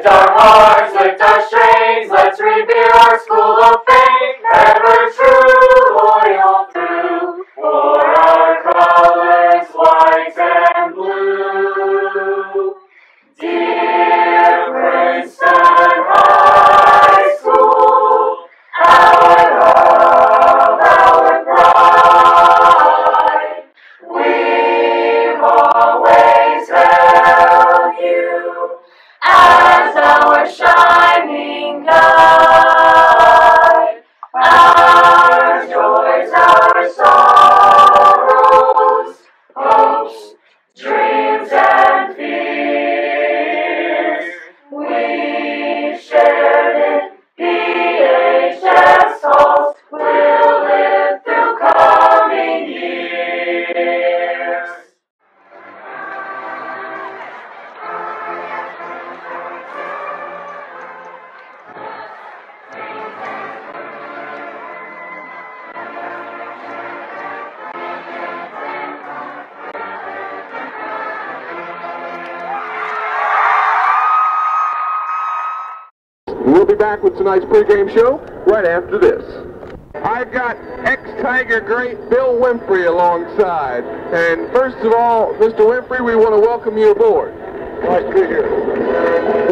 Lift our hearts, lift our strains, let's revere our school of fame, with tonight's pregame show right after this. I've got ex-Tiger great Bill Winfrey alongside. And first of all, Mr. Winfrey, we want to welcome you aboard. Nice to be here.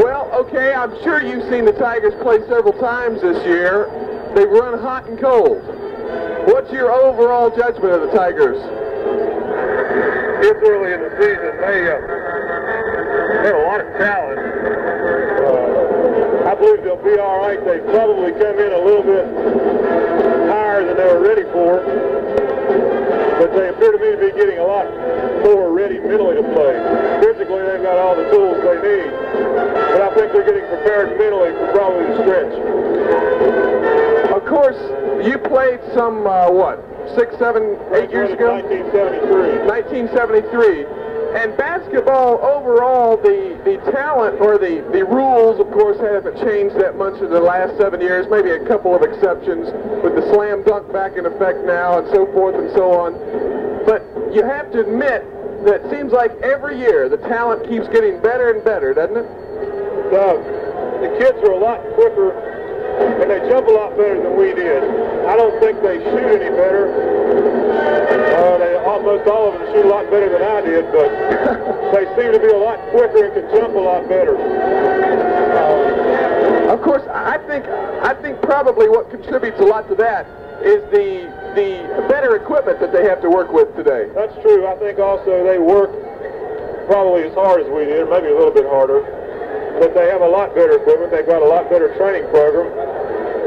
Well, okay, I'm sure you've seen the Tigers play several times this year. They've run hot and cold. What's your overall judgment of the Tigers? It's early in the season. They uh, they have a lot of talent. I believe they'll be all right. They probably come in a little bit higher than they were ready for, but they appear to me to be getting a lot more ready mentally to play. Physically, they've got all the tools they need, but I think they're getting prepared mentally for probably the stretch. Of course, you played some, uh, what, six, seven, eight years ago? 1973. 1973. And basketball overall, the, the talent or the, the rules, of course, haven't changed that much in the last seven years. Maybe a couple of exceptions with the slam dunk back in effect now and so forth and so on. But you have to admit that it seems like every year the talent keeps getting better and better, doesn't it? Doug, the kids are a lot quicker and they jump a lot better than we did. I don't think they shoot any better. Uh, almost all of them shoot a lot better than I did, but they seem to be a lot quicker and can jump a lot better. Uh, of course, I think I think probably what contributes a lot to that is the the better equipment that they have to work with today. That's true. I think also they work probably as hard as we did, maybe a little bit harder. But they have a lot better equipment. They've got a lot better training program.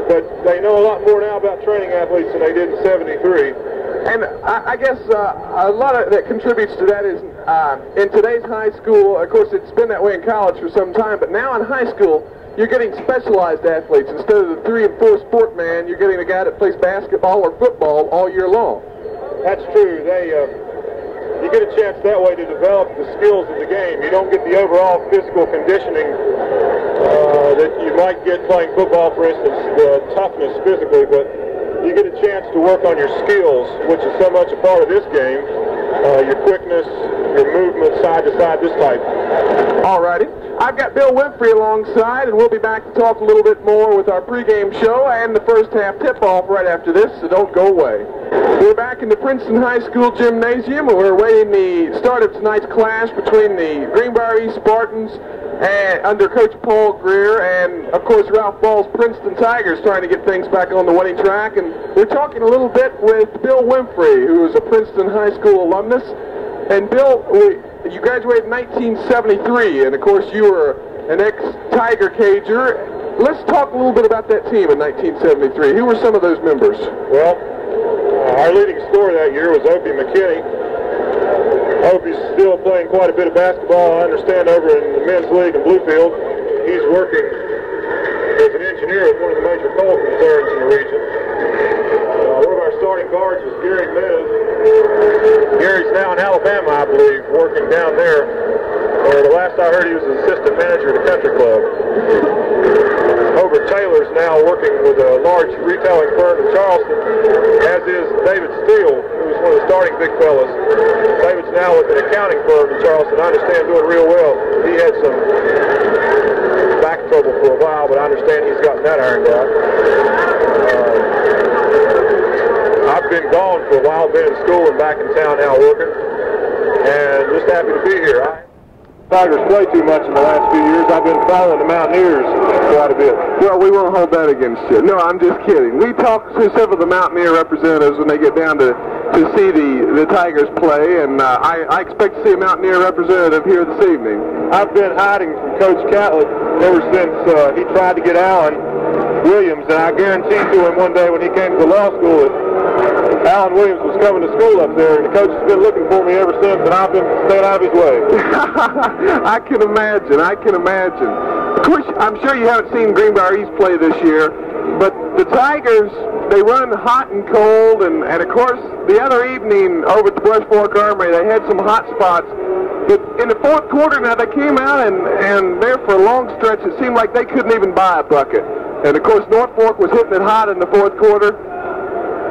But they know a lot more now about training athletes than they did in 73. And I, I guess uh, a lot of that contributes to that is uh, in today's high school. Of course, it's been that way in college for some time, but now in high school, you're getting specialized athletes instead of the three and four sport man. You're getting a guy that plays basketball or football all year long. That's true. They uh, you get a chance that way to develop the skills of the game. You don't get the overall physical conditioning uh, that you might get playing football, for instance, the toughness physically, but you get a chance to work on your skills, which is so much a part of this game. Uh, your quickness, your movement side to side, this type. All righty. I've got Bill Winfrey alongside, and we'll be back to talk a little bit more with our pregame show and the first half tip-off right after this, so don't go away. We're back in the Princeton High School gymnasium, and we're awaiting the start of tonight's clash between the Greenbrier East Spartans and under Coach Paul Greer, and of course Ralph Ball's Princeton Tigers trying to get things back on the winning track. And we're talking a little bit with Bill Winfrey, who is a Princeton High School alumnus. And Bill, you graduated in 1973, and of course you were an ex-Tiger cager. Let's talk a little bit about that team in 1973. Who were some of those members? Well, our leading scorer that year was Opie McKinney. Opie's still playing quite a bit of basketball, I understand, over in the men's league in Bluefield. He's working as an engineer with one of the major coal concerns in the region. Uh, one of our starting guards was Gary Meadows. Gary's now in Alabama, I believe, working down there. Or the last I heard, he was an assistant manager at a country club. Hobart Taylor's now working with a large retailing firm in Charleston, as is David Steele, who's one of the starting big fellas. David's now with an accounting firm in Charleston. I understand doing real well. He had some back getting that ironed out. Uh, I've been gone for a while, been in school and back in town now working, and just happy to be here. I Tigers play too much in the last few years. I've been following the Mountaineers quite a bit. Well, we won't hold that against you. No, I'm just kidding. We talk to several of the Mountaineer representatives when they get down to, to see the, the Tigers play, and uh, I, I expect to see a Mountaineer representative here this evening. I've been hiding from Coach Catlett ever since uh, he tried to get Alan Williams, and I guaranteed to him one day when he came to the law school that Alan Williams was coming to school up there, and the coach has been looking for me ever since, and I've been staying out of his way. I can imagine. I can imagine. Of course, I'm sure you haven't seen Greenbrier East play this year, but the Tigers, they run hot and cold, and, and of course, the other evening over at the Brush Fork Armory, they had some hot spots. But in the fourth quarter now, they came out, and, and there for a long stretch, it seemed like they couldn't even buy a bucket. And of course, North Fork was hitting it hot in the fourth quarter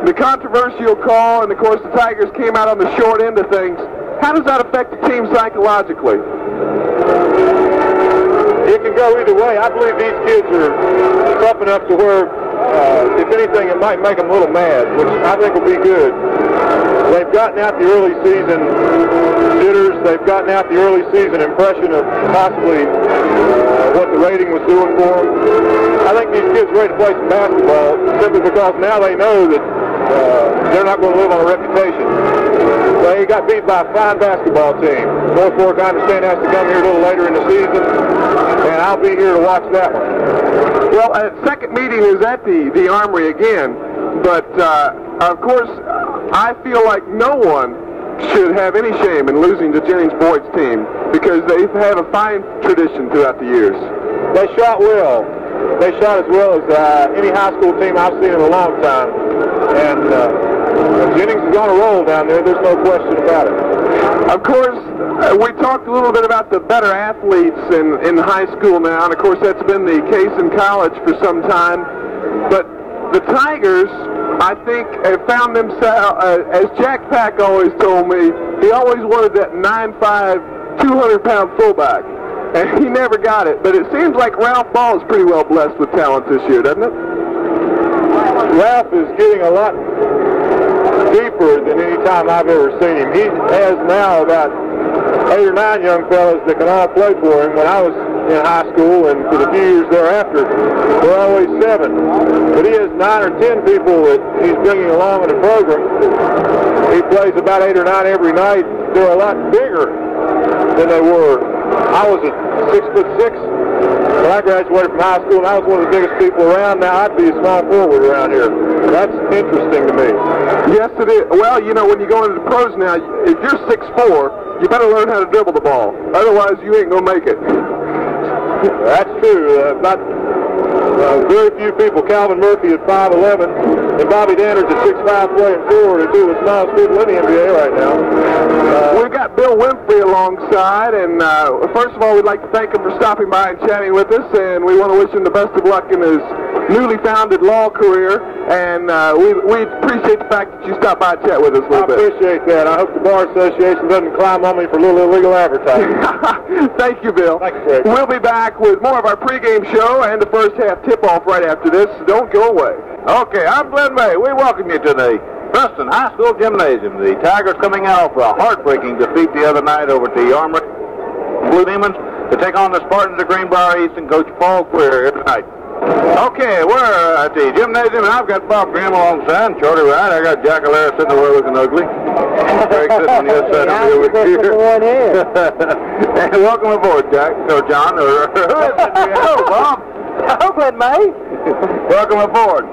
the controversial call, and of course the Tigers came out on the short end of things. How does that affect the team psychologically? It can go either way. I believe these kids are tough enough to where, uh, if anything, it might make them a little mad, which I think will be good. They've gotten out the early season jitters. They've gotten out the early season impression of possibly uh, what the rating was doing for them. I think these kids are ready to play some basketball simply because now they know that uh, they're not going to live on a reputation. They got beat by a fine basketball team. North Fork, I understand, has to come here a little later in the season, and I'll be here to watch that one. Well, uh, second meeting is at the, the Armory again, but uh, of course, I feel like no one should have any shame in losing to Jennings Boyd's team because they have a fine tradition throughout the years. They shot well. They shot as well as uh, any high school team I've seen in a long time. And uh, Jennings is going to roll down there. There's no question about it. Of course, uh, we talked a little bit about the better athletes in, in high school now, and of course that's been the case in college for some time. But the Tigers, I think, have found themselves, uh, as Jack Pack always told me, he always wanted that 9'5", 200-pound fullback. And he never got it. But it seems like Ralph Ball is pretty well blessed with talent this year, doesn't it? Ralph is getting a lot deeper than any time I've ever seen him. He has now about eight or nine young fellas that can all play for him. When I was in high school and for the few years thereafter, there were always seven. But he has nine or ten people that he's bringing along in the program. He plays about eight or nine every night. They're a lot bigger than they were. I was at six foot six when I graduated from high school, and I was one of the biggest people around. Now I'd be a small forward around here. That's interesting to me. Yes, it is. Well, you know, when you go into the pros now, if you're 6'4", you better learn how to dribble the ball. Otherwise, you ain't going to make it. That's true. Uh, not uh, very few people. Calvin Murphy at 5'11", and Bobby Dandridge at 6'5", playing forward, two of the smallest people in the NBA right now. Uh, got Bill Winfrey alongside, and uh, first of all, we'd like to thank him for stopping by and chatting with us, and we want to wish him the best of luck in his newly founded law career, and uh, we, we appreciate the fact that you stopped by and chat with us a little bit. I appreciate that. I hope the Bar Association doesn't climb on me for a little illegal advertising. Thank you, Bill. Thank you, We'll be back with more of our pregame show and the first half tip-off right after this. Don't go away. Okay, I'm Glenn May. We welcome you to the Princeton High School Gymnasium. The Tigers coming out for a heartbreaking defeat the other night over to the Armory Blue Demons to take on the Spartans of Greenbrier East and Coach Paul Greer here tonight. Okay, we're at the gymnasium, and I've got Bob Graham alongside, Shorty Wright. I got Jack Alara sitting over looking ugly. Greg sitting on the other side over here. and welcome aboard, Jack, or John, or who is it? Hello, Bob. Glenn May. Welcome aboard.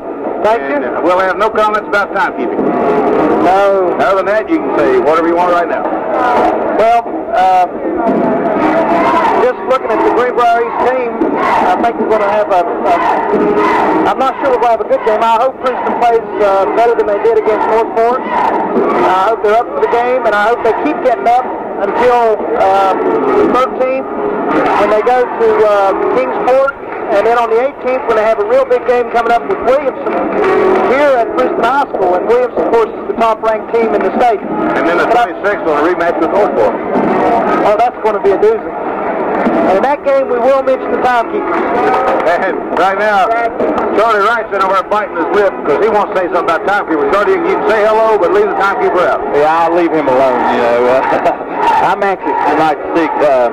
Thank And, you. uh, we'll have no comments about timekeeping. No. Other than that, you can say whatever you want right now. Well, uh, just looking at the Greenbrier East team, I think we're going to have a, a. I'm not sure we're going to have a good game. I hope Princeton plays uh, better than they did against North Fork. I hope they're up for the game, and I hope they keep getting up until uh, the 13th when they go to uh, Kingsport. And then on the 18th, when they have a real big game coming up with Williamson here at Princeton High School, and Williamson, of course, is the top-ranked team in the state. And then the And I- 26th on a rematch with Fork. Oh, that's going to be a doozy. And in that game, we will mention the timekeepers. And right now, Charlie Wright's in over biting his lip because he wants to say something about timekeeper. Charlie, you can say hello, but leave the timekeeper out. Yeah, I'll leave him alone, you know. I'm anxious tonight to see uh,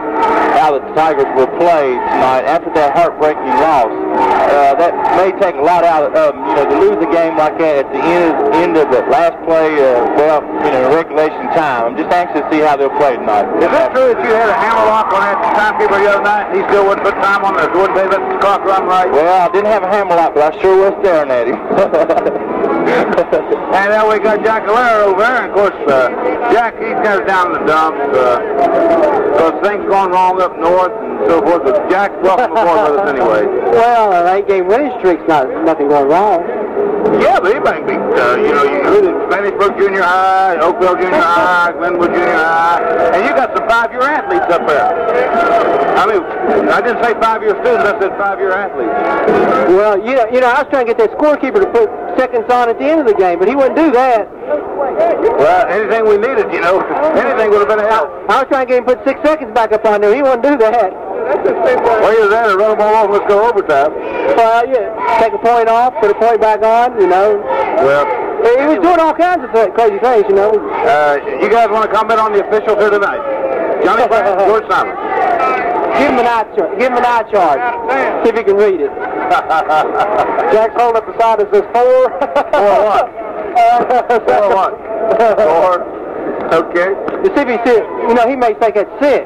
how the Tigers will play tonight after that heartbreaking loss. Uh, that may take a lot out of them, you know, to lose a game like that at the end, end of the last play, uh, well, you know, regulation time. I'm just anxious to see how they'll play tonight. Is it true that you had a hammer lock on that timekeeper the other night? He still wouldn't put time on it, wouldn't they let the clock run right? Well, I didn't have a hammer lock, but I sure was staring at him. and then we got Jack Alera over there, and of course, uh, Jack, he's kind of down in the dumps, because uh, things going wrong up north and so forth, but Jack, welcome aboard with us anyway. Well, an eight-game winning streak's not nothing going wrong. Yeah, but anybody can beat, uh, you know, you Spanish Brook Junior High, Oakville Junior High, Glenwood Junior High, and you got some five-year athletes up there. I mean, I didn't say five-year students, I said five-year athletes. Well, you know, you know, I was trying to get that scorekeeper to put seconds on at the end of the game, but he wouldn't do that. Well, anything we needed, you know, anything would have been a help. I was trying to get him to put six seconds back up on there. He wouldn't do that. Well, either that or run them all over. Let's go overtime. Well, yeah, take a point off, put a point back on, you know. Well, he was doing all kinds of th- crazy things, you know. Uh, you guys want to comment on the officials here tonight? Johnny Brand, George Simon. Give him an eye chart. Give him an eye chart. See if he can read it. Jack's holding up the side that says four. Four what? Four what? Four. Okay. To see if he you know, he may think it's six.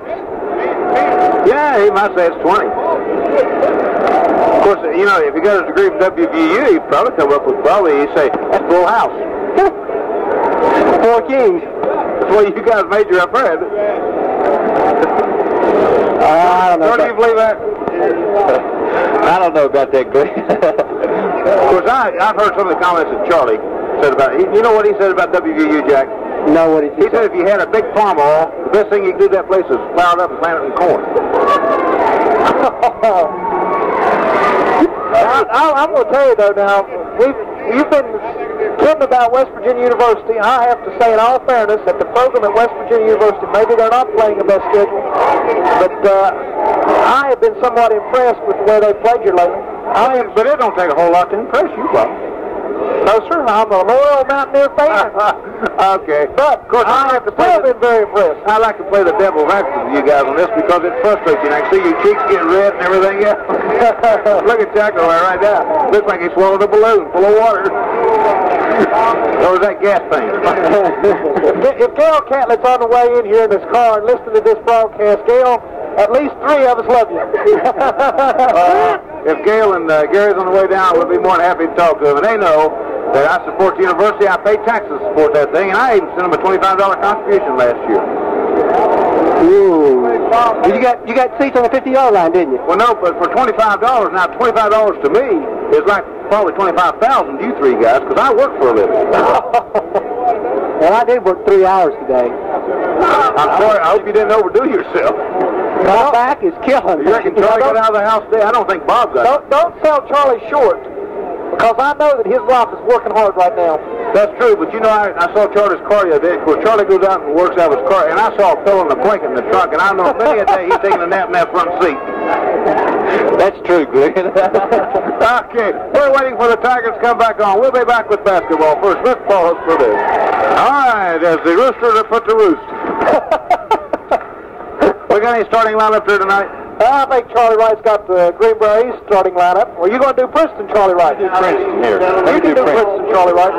Yeah, he might say it's 20. Of course, you know, if you got a degree from WVU, you'd probably come up with probably, you say, that's full house. Four kings. That's what you guys major up there. Uh, I don't know. Don't you believe that? I don't know about that, Glenn. of course, I, I've heard some of the comments that Charlie said about, you know what he said about WVU, Jack? No, what did He said if you had a big farm all, the best thing you could do to that place is plow it up and plant it in corn. I, I, I'm going to tell you though. Now we've you've been kidding about West Virginia University. I have to say, in all fairness, that the program at West Virginia University maybe they're not playing the best schedule, but uh, I have been somewhat impressed with the way they played here lately. I am, but it don't take a whole lot to impress you, Bob. No, sir. I'm a loyal Mountaineer fan. okay. But Of course, I have to play still the, been very impressed. I like to play the devil's advocate with you guys on this because it frustrates you. And I see your cheeks get red and everything else. Look at Jack over there right now. Looks like he swallowed a balloon full of water. or was that gas thing? if Gail Catlett's on the way in here in his car and listening to this broadcast, Gail, at least three of us love you. uh, if Gail and uh, Gary's on the way down, we'll be more than happy to talk to them. And they know that I support the university. I pay taxes to support that thing, and I even sent them a $25 contribution last year. Ooh. You got you got seats on the 50 yard line, didn't you? Well, no, but for $25, now $25 to me is like probably 25000 to you three guys, because I work for a living. well, I did work three hours today. I'm sorry. I hope you didn't overdo yourself. My back is killing me. You reckon. Charlie got out of the house today? I don't think Bob got Don't, don't sell Charlie short, because I know that his wife is working hard right now. That's true, but you know, I, I saw Charlie's car the other day. Of course, Charlie goes out and works out of his car, and I saw a fellow in a blanket in the trunk, and I know many a day he's taking a nap in that front seat. That's true, Glenn. okay, we're waiting for the Tigers to come back on. We'll be back with basketball first. Let's pause for this. All right, as the rooster to put to roost. we got any starting lineup here tonight? Uh, I think Charlie Wright's got the Greenbrier East starting lineup. Or you going to do Princeton, Charlie Wright? Do Princeton here. You can do Princeton, Charlie Wright.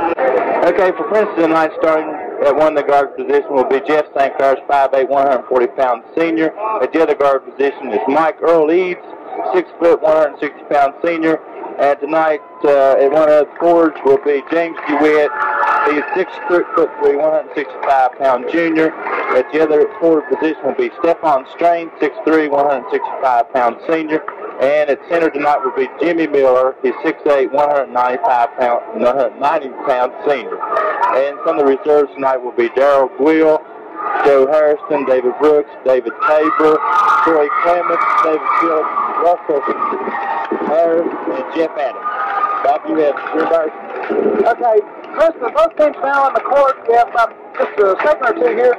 Okay, for Princeton tonight, starting at one the guard position will be Jeff St. Clair's 5'8", 140 pound senior. At the other guard position is Mike Earl Eads, 6 foot, 160 pound senior. And tonight uh, of the forwards will be James DeWitt. He's 6 foot 3, 165 pound junior. At the other forward position will be Stefan Strain, 6'3", 165 pound senior. And at center tonight will be Jimmy Miller. He's 6'8", 195 pound, 190 pound senior. And some of the reserves tonight will be Darrell Gwill, Joe Harrison, David Brooks, David Tabor, Troy Clements, David Phillips, Russell Harris, and Jeff Adams. Bob, you have Greenbrier. Okay, Princeton, both teams now on the court. We have about just a second or two here.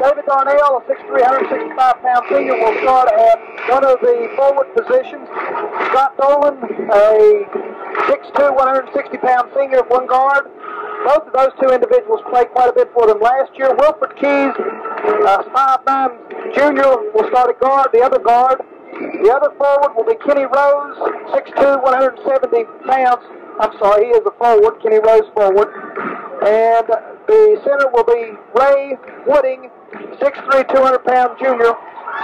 David Darnell, a 6'3", 165-pound senior, will start at one of the forward positions. Scott Dolan, a 6'2", 160-pound senior one guard. Both of those two individuals played quite a bit for them last year. Wilfred Keys, a 5'9", junior, will start at guard, the other guard. The other forward will be Kenny Rose, 6'2", 170 pounds. I'm sorry, he is a forward, Kenny Rose forward. And the center will be Ray Wooding, 6'3", 200 pound junior.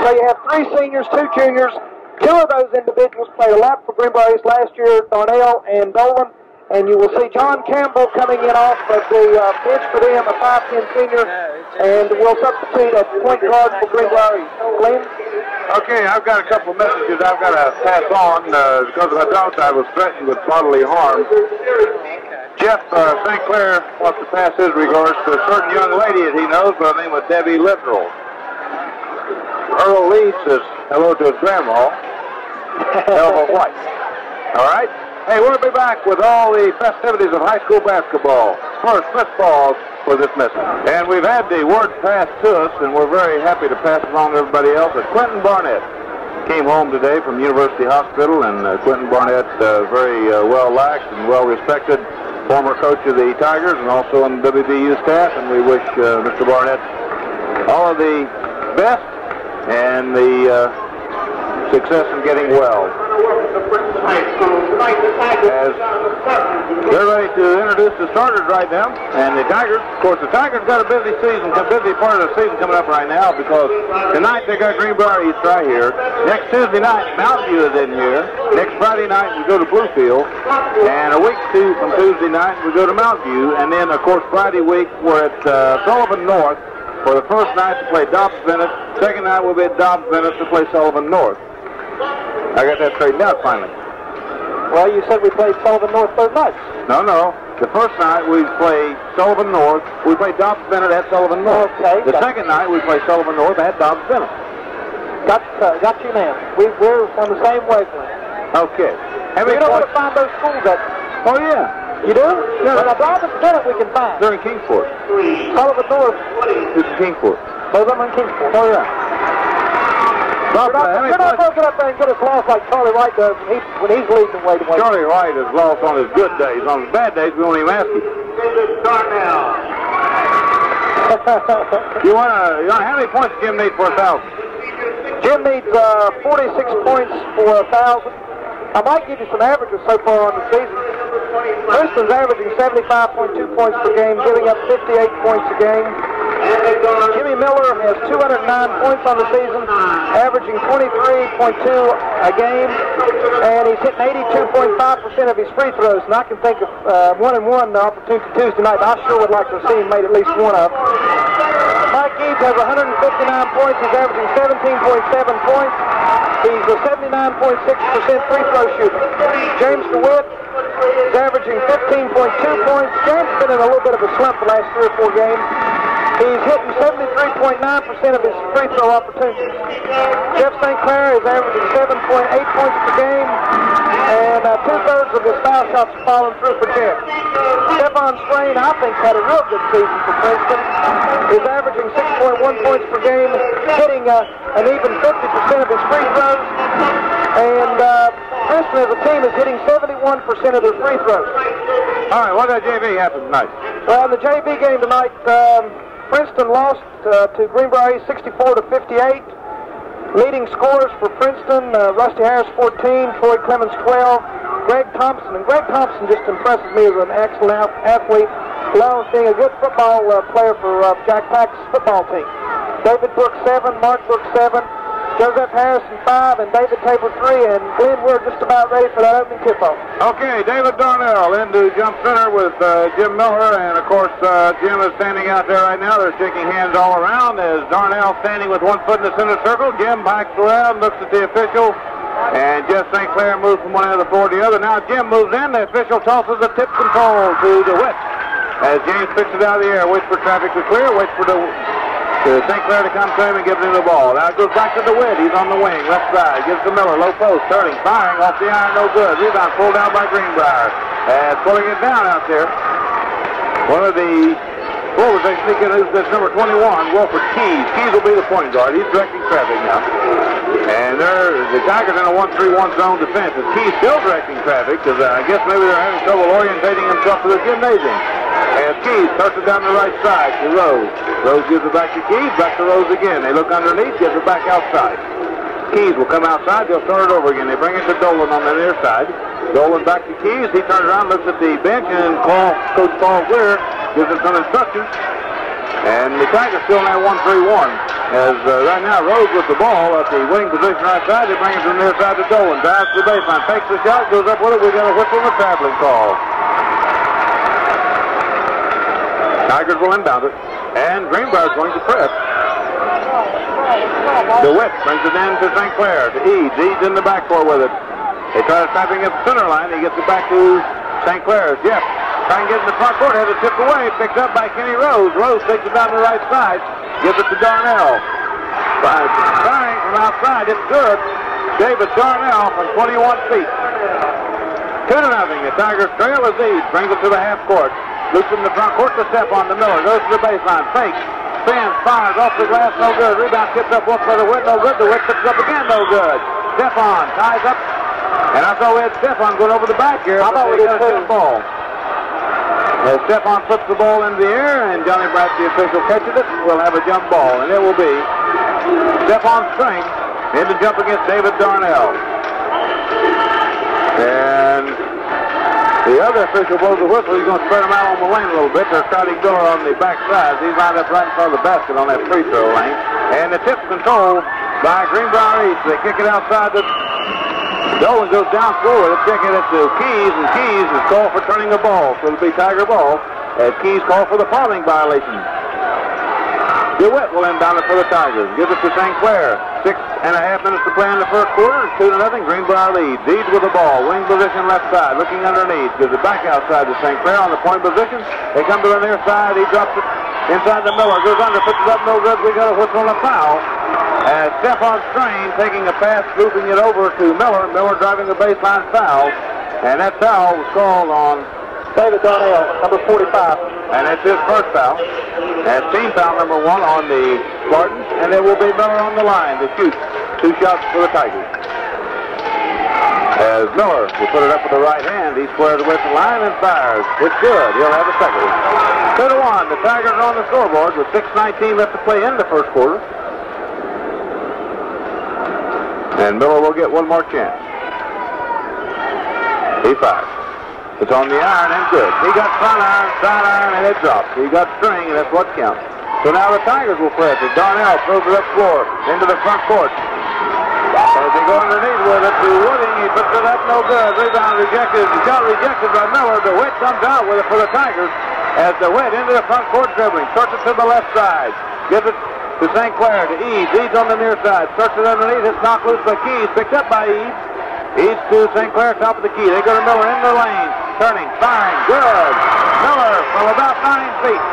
So you have three seniors, two juniors. Two of those individuals played a lot for Greenbrier East last year, Darnell and Dolan. And you will see John Campbell coming in off of the uh, bench for them, a 5'10 senior, and will substitute at point guard for Greenbrier. Glenn? Okay, I've got a couple of messages I've got to pass on uh, because I doubt I was threatened with bodily harm. Jeff uh, St. Clair wants to pass his regards to a certain young lady that he knows by the name of Debbie Littrell. Earl Eads says hello to his grandma, Elva White. All right? Hey, we'll be back with all the festivities of high school basketball. First, Smith for this message. And we've had the word passed to us, and we're very happy to pass along to everybody else that Quentin Barnett came home today from University Hospital, and uh, Quentin Barnett, uh, very uh, well liked and well respected, former coach of the Tigers and also on the WVU staff, and we wish uh, Mr. Barnett all of the best and the uh, success in getting well. As they're ready to introduce the starters right now, and the Tigers, of course, the Tigers got a busy season, a busy part of the season coming up right now because tonight they got Greenbrier East right here. Next Tuesday night, Mountain View is in here. Next Friday night, we go to Bluefield, and a week two from Tuesday night, we go to Mountain View, and then, of course, Friday week we're at uh, Sullivan North for the first night to play Dobbs Bennett. Second night we'll be at Dobyns-Bennett to play Sullivan North. I got that straightened out finally. Well, you said we played Sullivan North third night. No, no. The first night we played Sullivan North. We played Dobyns-Bennett at Sullivan North. Okay. The second night we played Sullivan North at Dobyns-Bennett. Got, uh, got you now. We, we're on the same wavelength. Okay. We many know where to find those schools at. Oh yeah. You do? Yeah. Well, now, Dobbs Bennett we can find. They're in Kingsport. Sullivan North, It's in Kingsport. both of them in Kingsport. Oh yeah. Uh, points? going to get up there and get us lost like Charlie Wright does when, he, when he's leading way to way. Charlie Wright has lost on his good days. On his bad days, we won't even ask him. You want to? How many points Jim need for a thousand? Jim needs uh, 46 points for a thousand. I might give you some averages so far on the season. Houston's averaging 75.2 points per game, giving up 58 points a game. Jimmy Miller has 209 points on the season, averaging 23.2 a game, and he's hitting 82.5% of his free throws. And I can think of uh, one and one opportunity Tuesday night. But I sure would like to see him made at least one of. Mike Eads has 159 points. He's averaging 17.7 points. He's a 79.6% free throw shooter. James DeWitt is averaging 15.2 points. James been in a little bit of a slump the last three or four games. He's hitting 73.9% of his free throw opportunities. Jeff St. Clair is averaging 7.8 points per game, and uh, two-thirds of his foul shots are falling through for Jeff. Stefan Strain, I think, had a real good season for Princeton. He's averaging 6.1 points per game, hitting uh, an even 50% of his free throws. And uh, Princeton as a team is hitting 71% of their free throws. All right. What did JV happen tonight? Well, in the JV game tonight, um, Princeton lost uh, to Greenbrier 64 to 58. Leading scorers for Princeton, uh, Rusty Harris 14, Troy Clemens 12, Greg Thompson. And Greg Thompson just impresses me as an excellent athlete, along with being a good football uh, player for uh, Jack Pack's football team. David Brooks 7, Mark Brooks 7, Joseph Harrison 5, and David Tabor 3. And Glenn, we're just about ready for that opening tip-off. Okay, David Darnell into jump center with uh, Jim Miller, and of course uh, Jim is standing out there right now. They're shaking hands all around as Darnell standing with one foot in the center circle. Jim backs around, looks at the official, and Jeff St. Clair moves from one end of the floor to the other. Now Jim moves in. The official tosses the tip control to DeWitt as James picks it out of the air. Waits for traffic to clear. Waits for the to St. Clair to come to him and gives him the ball. Now it goes back to DeWitt. He's on the wing, left side. Gives to Miller, low post, turning, firing off the iron, no good. Rebound pulled down by Greenbrier. And pulling it down out there. One of the Forward, they sneak in. Who's this? Number 21, Wilford Keys. Keys will be the point guard. He's directing traffic now. And there, the Tigers in a 1-3-1 zone defense. Is Keys still directing traffic because uh, I guess maybe they're having trouble orientating themselves to the gymnasium. And Keys starts it down the right side to Rose. Rose gives it back to Keys, back to Rose again. They look underneath, gives it back outside. Keys will come outside. They'll start it over again. They bring it to Dolan on the near side. Dolan back to Keys. He turns around, looks at the bench, and call Coach Paul Greer gives him some instructions. And the Tigers still in that 1-3-1. As uh, right now, Rose with the ball at the wing position right side. They bring it from the near side to Dolan. Drives to the baseline. Takes the shot. Goes up with it. We got a whistle and a traveling call. Tigers will inbound it. And Greenbrier's going to press. DeWitt brings it in to St. Clair, to Eads. Eads in the backcourt with it. They try to trap him at the center line. He gets it back to St. Clair. Jeff trying to get in the front court. Has it tipped away. Picked up by Kenny Rose. Rose takes it down the right side. Gives it to Darnell. Trying from outside. It's good. David Darnell from 21 feet. Two to nothing. The Tigers trail as Eads brings it to the half court. Loops in the front court to step on the Miller. Goes to the baseline. Fakes. Spins. Fires off the glass. No good. Rebound tipped up once by DeWitt. No good. DeWitt picks up again. No good. Stephon ties up. And I thought we had Stephon going over the back here. I thought we did too. Ball. As Stephon flips the ball into the air and Johnny Bratt, the official, catches it, we'll have a jump ball. And it will be Stephon Strain in the jump against David Darnell. The other official blows the whistle. He's going to spread them out on the lane a little bit. They're starting door on the back side. He's lined up right in front of the basket on that free throw lane. And the tip's controlled by Greenbrier East. They kick it outside the Dolan goes down forward. They're checking it to uh, Keys, and Keys is called for turning the ball. So it'll be Tiger ball as Keys called for the fouling violation. DeWitt will inbound it for the Tigers. Gives it to St. Clair. Six and a half minutes to play in the first quarter. Two to nothing. Greenbrier leads. Leads with the ball. Wing position left side. Looking underneath. Gives it back outside to St. Clair on the point position. They come to the near side. He drops it inside the Miller. Goes under. Puts it up. No good. We got a whistle and a foul. As Stephon Strain taking a pass, looping it over to Miller. Miller driving the baseline foul. And that foul was called on David Darnell, number 45. and it's his first foul. That's team foul number one on the Spartans, and it will be Miller on the line to shoot two shots for the Tigers. As Miller will put it up with the right hand, he squares away from the line and fires. It's good. He'll have a second. Two to one. The Tigers are on the scoreboard with 6:19 left to play in the first quarter. And Miller will get one more chance. He fires. It's on the iron and good. He got front iron, side iron, and it drops. He got string, and that's what counts. So now the Tigers will press it. Darnell throws it up floor into the front court. As they go underneath with it to Wooding, he puts it up, no good. Rebound rejected. got rejected by Miller. DeWitt comes out with it for the Tigers. As DeWitt into the front court dribbling. Starts it to the left side. Gives it to St. Clair, to Eads. Eads on the near side. Starts it underneath. It's knocked loose by Keys. Picked up by Eads. Eads to St. Clair, top of the key. They go to Miller in the lane. Turning, firing, good. Miller from about nine feet.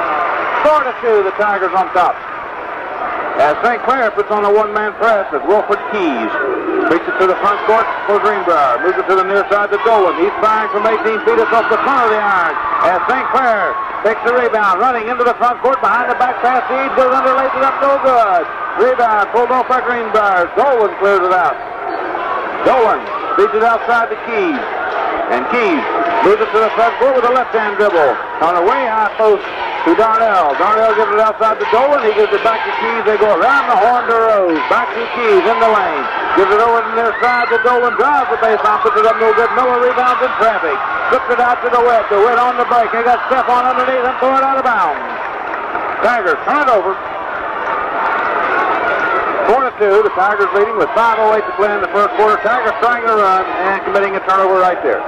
Four to two, the Tigers on top. As St. Clair puts on a one-man press as Wilford Keys takes it to the front court for Greenbrier. Moves it to the near side to Dolan. He's firing from 18 feet. It's off the front of the iron. As St. Clair takes the rebound, running into the front court behind the back pass. Eads goes under, lays it up, no good. Rebound pulled off by Greenbrier. Dolan clears it out. Dolan feeds it outside to Keys. And Keys moves it to the front court with a left-hand dribble. On a way high post to Darnell. Darnell gives it outside to Dolan. He gives it back to Keys. They go around the horn to Rose. Back to Keys in the lane. Gives it over to their side to Dolan. Drives the baseline. Puts it up no good. Miller rebounds in traffic. Flips it out to the Webb. The DeWitt on the break. They got Steph on underneath and throw it out of bounds. Tigers turn it over. Four to two. The Tigers leading with 5.08 to play in the first quarter. Tigers trying to run and committing a turnover right there.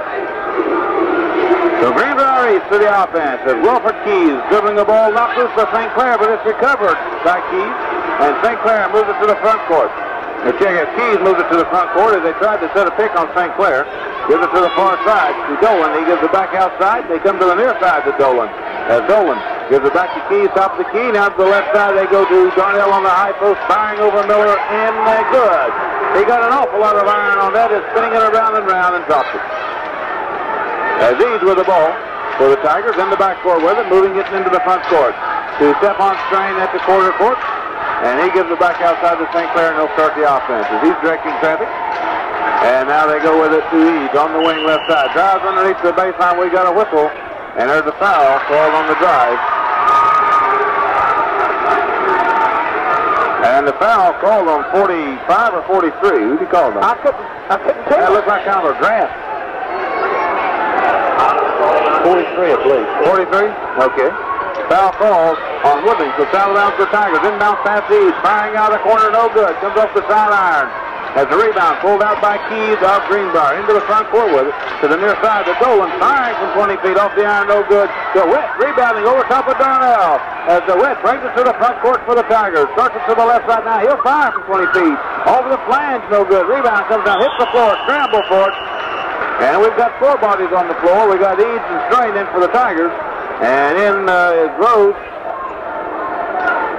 So Greenbrier East to the offense as Wilford Keys dribbling the ball, not loose by St. Clair, but it's recovered by Keys. And St. Clair moves it to the front court. Now check it. Keys moves it to the front court as they tried to set a pick on St. Clair. Gives it to the far side to Dolan. He gives it back outside. They come to the near side to Dolan. As Dolan gives it back to Keys, top of the key. Now to the left side they go to Darnell on the high post, firing over Miller, and uh, good. He got an awful lot of iron on that. Is spinning it around and round and drops it. Eads with the ball for the Tigers in the backcourt with it, moving it into the front court. to Stephon Strain at the quarter court. And he gives it back outside to St. Clair, and they'll start the offense. He's directing traffic. And now they go with it to Eads on the wing left side. Drives underneath the baseline. We got a whistle. And there's a foul called on the drive. And the foul called on 45 or 43. Who did he call on? I couldn't, I couldn't tell. That looked like kind of a draft. 43, I believe. 43? Okay. Foul calls on Wooding. So foul down for the Tigers. Inbound pass to East. Firing out of the corner, no good. Comes off the side iron. As the rebound pulled out by Keys off Greenbrier Into the front court with it. To the near side. The Dolan firing from 20 feet off the iron, no good. DeWitt rebounding over top of Darnell. As DeWitt brings it to the front court for the Tigers. Starts it to the left side now. He'll fire from 20 feet. Over the flange, no good. Rebound comes down, hits the floor, scramble for it. And we've got four bodies on the floor. We've got Eads and Strain in for the Tigers. And in uh, is Rose.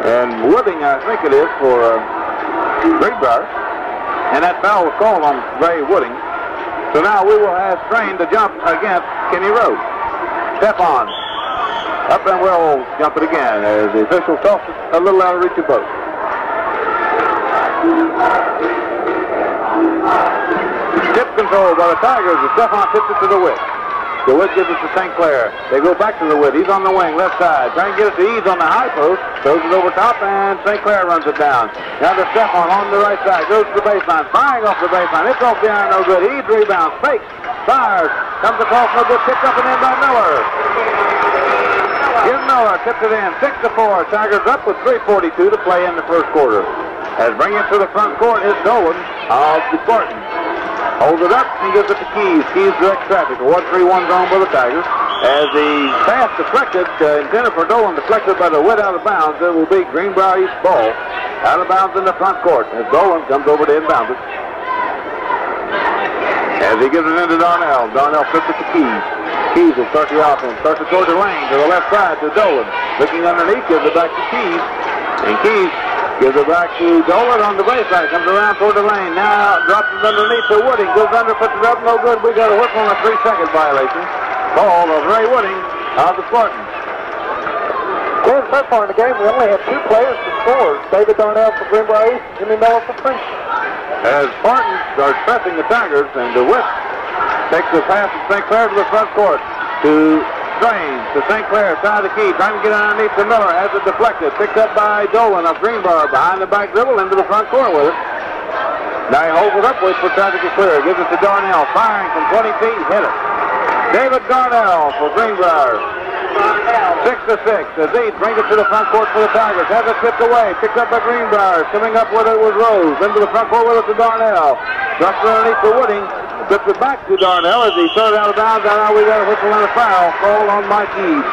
And Wooding, I think it is, for uh, Greenbrier. And that foul was called on Ray Wooding. So now we will have Strain to jump against Kenny Rose. Step on. Up and we'll jump it again as the official tosses a little out of reach of both. Tip control by the Tigers as Stefan tips it to DeWitt. DeWitt gives it to St. Clair. They go back to DeWitt. He's on the wing, left side. Trying to get it to Eads on the high post. Throws it over top, and St. Clair runs it down. Now to Stefan on the right side. Goes to the baseline. Firing off the baseline. It's off the iron, no good. Eads rebounds. Fakes. Fires. Comes across, no good. Picked up and in by Miller. Jim Miller tips it in. 6 to 4. Tigers up with 3.42 to play in the first quarter. As bring it to the front court is Dolan of the Spartans. Holds it up and gives it to Keys. Keys direct traffic. A 1-3-1 zone for the Tigers. As the pass deflected, uh, intended for Dolan, deflected by DeWitt out of bounds, it will be Greenbrier East ball. Out of bounds in the front court. As Dolan comes over to inbound it. As he gives it into Darnell. Darnell flips it to Keys. Keys will start the offense. Starts it toward the lane to the left side to Dolan. Looking underneath, gives it back to Keys. And Keys gives it back to Dolan on the baseline. Comes around toward the lane. Now drops it underneath to Wooding. Goes under, puts it up. No good. We got a whistle on a three-second violation. Ball of Ray Wooding of the Spartans. Well, so far in the game, we only have two players to score. David Darnell for Greenbrier East, Jimmy Miller for Princeton. As Spartans are pressing the Tigers, and DeWitt takes the pass from St. Clair to the front court to Strain to St. Clair, side of the key, trying to get underneath to Miller. Has it deflected, picked up by Dolan of Greenbrier behind the back dribble into the front court with it. Now he holds it up, waits for traffic to clear. Gives it to Darnell, firing from 20 feet, hit it. David Darnell for Greenbrier. Six to six. Eads brings it to the front court for the Tigers. Has it tipped away. Picked up by Greenbrier. Coming up with it was Rose. Into the front court with it to Darnell. It underneath to Wooding. Tips it back to Darnell as he started out of bounds. And now we got a whistle and a foul. Called on Mike Eads.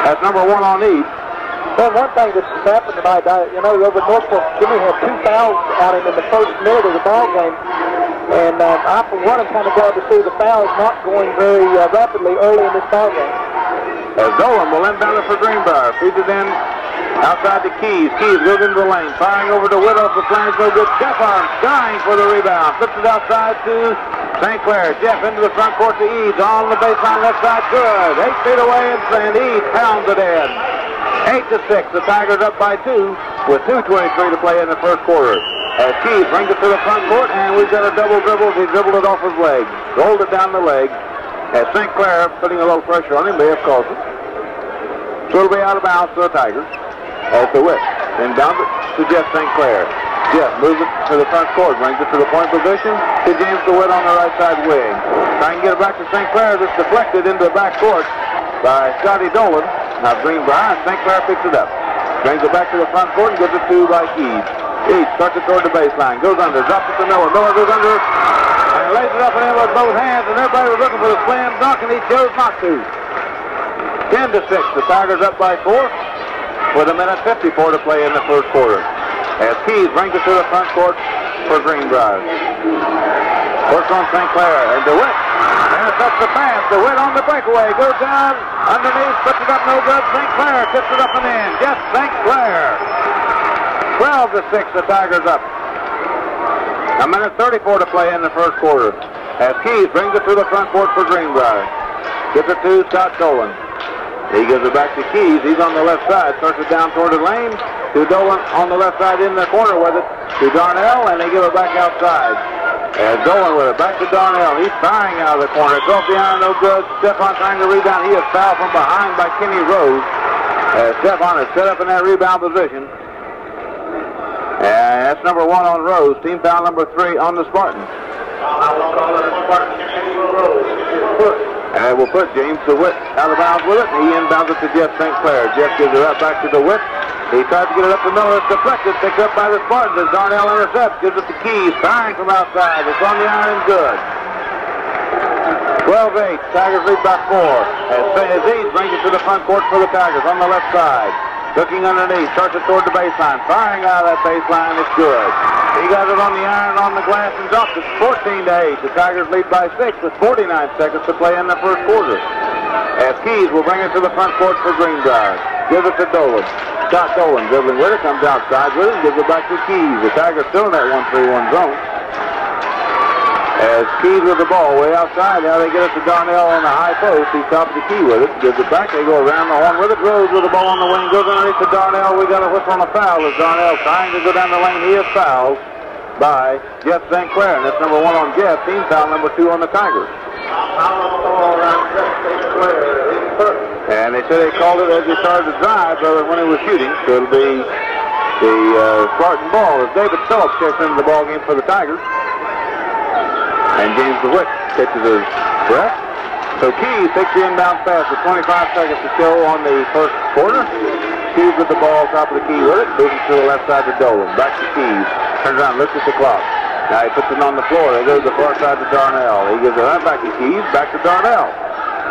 That's number one on Eads. Well, one thing that's happened tonight, I, you know, over North Fork, Jimmy had two fouls on him in the first minute of the ball game. And um, I, for one, am kind of glad to see the fouls not going very uh, rapidly early in this ball game. As Dolan will inbound it for Greenbrier. Feeds it in outside the Keys. Keys goes into the lane. Firing over to Witt off the flange. No good. Jeff Arms dying for the rebound. Flips it outside to St. Clair. Jeff into the front court to Eads. On the baseline left side. Good. Eight feet away and Eads pounds it in. Eight to six. The Tigers up by two with 2.23 to play in the first quarter. As Keys brings it to the front court, and we've got a double dribble. He dribbled it off his leg. Rolled it down the leg. As St. Clair, putting a little pressure on him, may have caused it. So it'll be out of bounds for the Tigers. As DeWitt. Inbound to Jeff St. Clair. Jeff moves it to the front court, brings it to the point position He to James DeWitt on the right side wing. Trying to get it back to St. Clair. This deflected into the back court by Scotty Dolan. Now Greenbrier, and St. Clair picks it up. Brings it back to the front court and gives it to by Eads. Eads starts it toward the baseline. Goes under, drops it to Miller. Miller goes under and lays it up and in with both hands, and everybody was looking for the slam dunk, and he chose not to. 10 to 6. The Tigers up by four with a minute 54 to play in the first quarter. As Keys brings it to the front court for Greenbrier. Works on St. Clair and DeWitt. That's the pass. DeWitt on the breakaway. Goes down underneath, puts it up no good. St. Clair tips it up and in. Yes, St. Clair. 12 to 6. The Tigers up. A minute 34 to play in the first quarter. As Keys brings it to the front court for Greenbrier. Gives it to Scott Dolan. He gives it back to Keys. He's on the left side. Starts it down toward the lane. To Dolan on the left side in the corner with it. To Darnell, and they give it back outside. And Dolan with it. Back to Darnell. He's firing out of the corner. It's off the iron, no good. Stefan trying to rebound. He is fouled from behind by Kenny Rose. As Stefan is set up in that rebound position. And that's number one on Rose. Team foul number three on the Spartans. And we'll put James DeWitt out of bounds with it. He inbounds it to Jeff St. Clair. Jeff gives it up back to the DeWitt. He tries to get it up the middle. It's deflected. Picked up by the Spartans as Darnell intercepts. Gives it to Keys. Firing from outside. It's on the iron. Good. 12-8. Tigers lead by four. As Aziz brings it to the front court for the Tigers on the left side. Looking underneath, starts it toward the baseline. Firing out of that baseline, it's good. He got it on the iron, on the glass, and dropped it 14 to 8. The Tigers lead by six with 49 seconds to play in the first quarter. As Keys will bring it to the front court for Greenbrier. Gives it to Dolan. Scott Dolan dribbling with it, comes outside with it, gives it back to Keys. The Tigers still in that 1-3-1 zone. As Keys with the ball way outside, now they get it to Darnell on the high post. He stops the key with it, gives it back. They go around the horn with it. Rose with the ball on the wing, goes underneath to Darnell. We got a whistle on a foul as Darnell trying to go down the lane. He is fouled by Jeff St. Clair, and that's number one on Jeff. Team foul number two on the Tigers. And they said they called it as he started to drive, but when he was shooting, so it'll be the uh, Spartan ball as David Phillips checks into the ball game for the Tigers. And James DeWitt catches his breath. So Keys takes the inbound pass with 25 seconds to show on the first quarter. Keys with the ball, top of the key with it, moving to the left side to Dolan. Back to Keys. Turns around, looks at the clock. Now he puts it on the floor. They go to the far side to Darnell. He gives it right back to Keys, back to Darnell.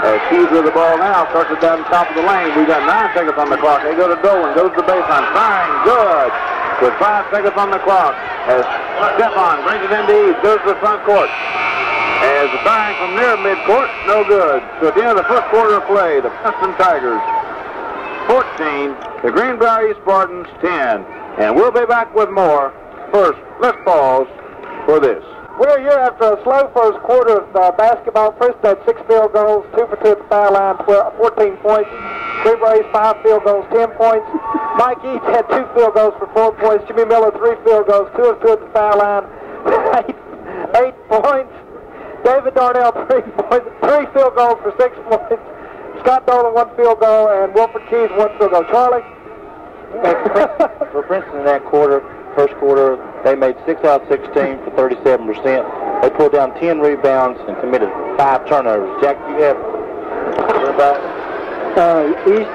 As Keys with the ball now, starts it down the top of the lane. We got nine seconds on the clock. They go to Dolan, goes to the baseline. Fine, good. With five seconds on the clock, as Stephon brings it into goes to the front court. As firing from near midcourt, no good. So at the end of the first quarter of play, the Princeton Tigers 14, the Greenbrier Spartans 10. And we'll be back with more. First, let's pause for this. We're here after a slow first quarter of uh, basketball. First had six field goals, two for two at the foul line, 12, 14 points. Greenbrier East, five field goals, 10 points. Mike Eads had two field goals for four points. Jimmy Miller, three field goals, two of two at the foul line, eight, eight points. David Darnell, three points, three field goals for six points. Scott Dolan, one field goal, and Wilfred Keys, one field goal. Charlie? For Princeton in that quarter, first quarter, they made 6 out of 16 for 37%. They pulled down 10 rebounds and committed 5 turnovers. Jack, you have about Uh, East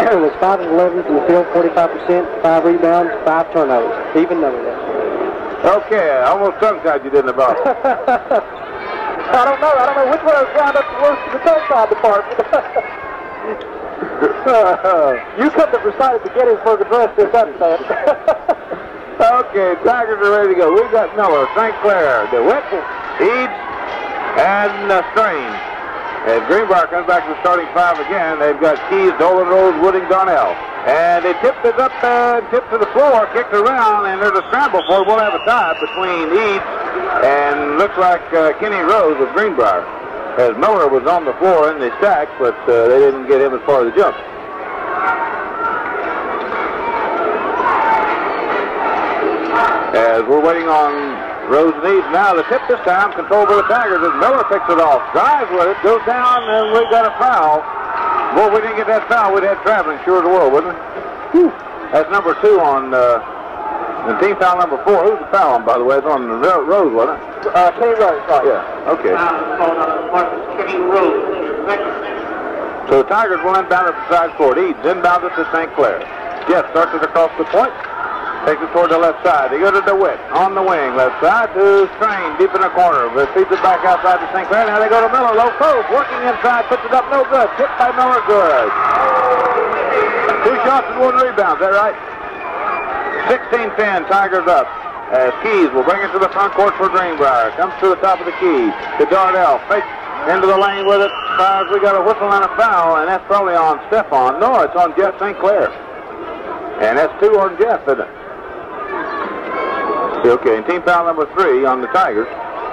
was 5 and 11 from the field, 45%, 5 rebounds, 5 turnovers. Even number that. Okay, I almost tongue-tied you, didn't I, Bob? I don't know. I don't know which one I was round up the worst in the touchdown department. you couldn't have recited the Gettysburg Address this upset. Okay, Tigers are ready to go. We've got Miller, St. Clair, DeWitt, Eads, and uh, Strain. As Greenbrier comes back to the starting five again, they've got Keys, Dolan, Rose, Wooding, Darnell. And they tipped it up and tipped to the floor, kicked around, and there's a scramble for it. We'll have a tie between Eads and looks like uh, Kenny Rose of Greenbrier. As Miller was on the floor in the stack, but uh, they didn't get him as far as the jump. As we're waiting on Rose Needs now, the tip this time controlled by the Tigers as Miller picks it off, drives with it, goes down, and we've got a foul. Boy, if we didn't get that foul, we'd have traveling sure as the world, wouldn't we? That's number two on uh, the team foul number four. Who's the foul on, by the way? It's on Ro- Rose, wasn't it? uh, Kenny Rose, right. Yeah, okay. So the Tigers will inbound it to side court. Eads inbound it to St. Clair. Yes, starts it across the point. Takes it toward the left side. They go to DeWitt on the wing. Left side to Strain deep in the corner. Feeds it back outside to St. Clair. Now they go to Miller. Low post. Working inside. Puts it up. No good. Tipped by Miller. Good. Two shots and one rebound. Is that right? 16-10. Tigers up. As Keys will bring it to the front court for Greenbrier. Comes to the top of the key. To Darnell. Fake into the lane with it. Fires. We got a whistle and a foul. And that's probably on Stephon. No, it's on Jeff St. Clair. And that's two on Jeff, isn't it? Okay, and team foul number three on the Tigers.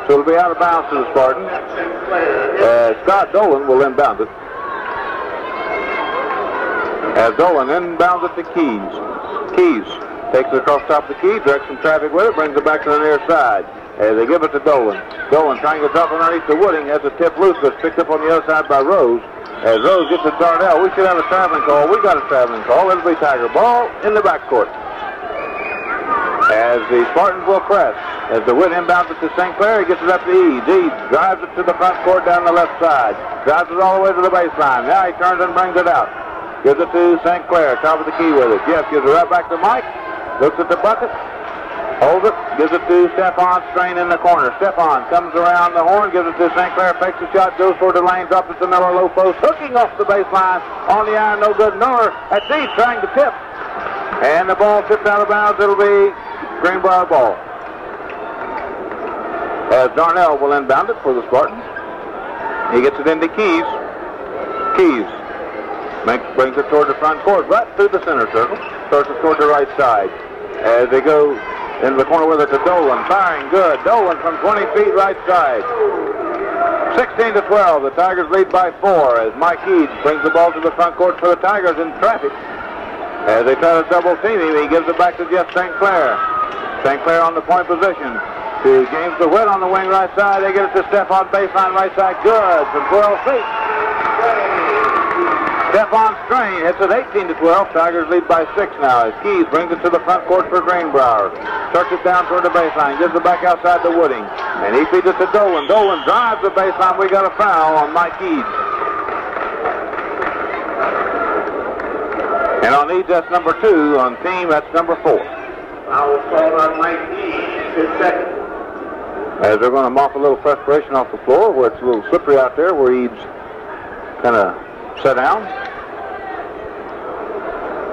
So it'll be out of bounds to the Spartans. Uh, Scott Dolan will inbound it. As Dolan inbounds it to Keys. Keys takes it across top of the key, directs some traffic with it, brings it back to the near side. As they give it to Dolan. Dolan trying to drop underneath the wooding, has a tip loose, but picked up on the other side by Rose. As Rose gets to Darnell, we should have a traveling call. We got a traveling call. It'll be Tiger ball in the backcourt. As the Spartans will press. As the Wind inbounds it to St. Clair, he gets it up to Eads. Eads drives it to the front court down the left side. Drives it all the way to the baseline. Now he turns and brings it out. Gives it to St. Clair, top of the key with it. Jeff gives it right back to Mike. Looks at the bucket. Holds it, gives it to Stephon Strain in the corner. Stephon comes around the horn, gives it to St. Clair, fakes the shot, goes toward the lane, drops it to Miller, low post, hooking off the baseline on the iron, no good. Miller at deep, trying to tip. And the ball tipped out of bounds. It'll be Greenbrier ball. As Darnell will inbound it for the Spartans. He gets it into Keys. Keys makes, brings it toward the front court, right through the center circle. Starts it toward the right side. As they go into the corner with it to Dolan. Firing good. Dolan from 20 feet right side. 16 to 12. The Tigers lead by four as Mike Eads brings the ball to the front court for the Tigers in traffic. As they try to double team him, he gives it back to Jeff St. Clair. St. Clair on the point position. To James DeWitt on the wing right side. They get it to Stephon baseline right side. Good from 12 feet. Stephon Strain hits it 18 to 12. Tigers lead by six now as Keys brings it to the front court for Greenbrier. Starts it down toward the baseline, gives it back outside the Wooding. And he feeds it to Dolan. Dolan drives the baseline. We got a foul on Mike Eads. And on Eads, that's number two. On team, that's number four. Foul called on Mike Eads, his second. As they're going to mop a little perspiration off the floor where it's a little slippery out there where Eads kind of Sit down.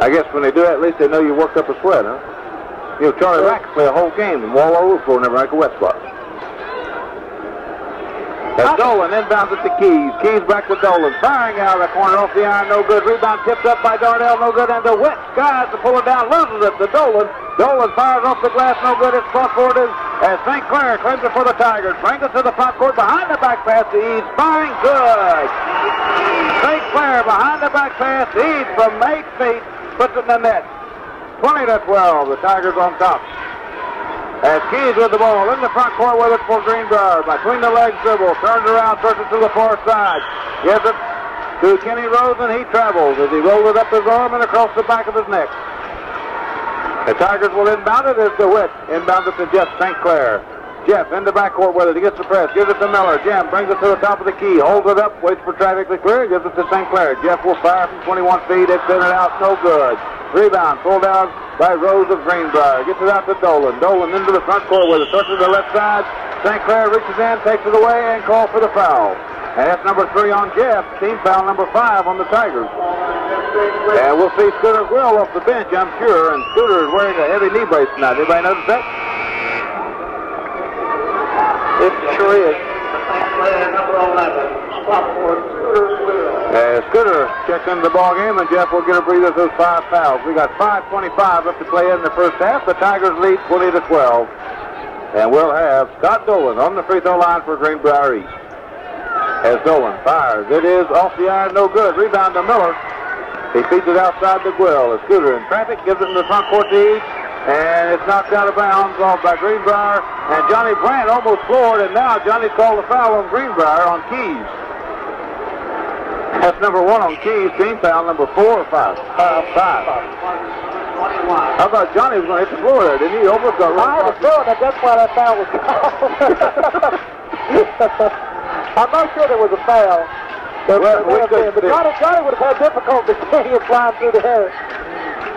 I guess when they do that, at least they know you worked up a sweat, huh? You know, Charlie Rack play a whole game and wall over the floor, never make a wet spot. As Dolan inbounds it to Keys. Keys back to Dolan. Firing out of the corner off the iron, no good. Rebound tipped up by Darnell, no good. And the wet skies to pull it down, loses it to Dolan. Dolan fires off the glass, no good. It's cross as, as St. Clair claims it for the Tigers. Brings it to the front court behind the back pass to Eads. Firing good. St. Clair behind the back pass. Eads from eight feet puts it in the net. 20 to 12. The Tigers on top. As Keys with the ball in the front court with it for Greenbrier. Between the legs dribble. Turns around, turns it to the far side. Gives it to Kenny Rose and he travels as he rolls it up his arm and across the back of his neck. The Tigers will inbound it as DeWitt inbounds it to Jeff St. Clair. Jeff in the backcourt with it. He gets the press. Gives it to Miller. Jim brings it to the top of the key. Holds it up. Waits for traffic to clear. Gives it to St. Clair. Jeff will fire from 21 feet. It's in and out. No good. Rebound. Pulled down by Rose of Greenbrier. Gets it out to Dolan. Dolan into the front court with it. Starts to the left side. St. Clair reaches in, takes it away, and calls for the foul. And that's number three on Jeff. Team foul number five on the Tigers. And we'll see Scooter Grill off the bench, I'm sure. And Scooter is wearing a heavy knee brace tonight. Anybody notice that? It sure is. number 11, spot for Scooter Will. As Scooter checks into the ball game, and Jeff will get a breather those five fouls. We got 5.25 left to play in the first half. The Tigers lead 20 to 12. And we'll have Scott Dolan on the free throw line for Greenbrier East. As Dolan fires, it is off the iron, no good. Rebound to Miller. He feeds it outside the grill. A scooter in traffic gives it in the front court to Eads. And it's knocked out of bounds off by Greenbrier. And Johnny Brandt almost floored, and now Johnny called a foul on Greenbrier on Keys. That's number one on Keys. Team foul number four or five? Five. Five. How about Johnny was going to hit the floor there, didn't he? Almost got I a right. feeling that that's why that foul was called. I'm not sure there was a foul. But, Well, we couldn't but. Johnny, Johnny would have had difficulty seeing it flying through the air.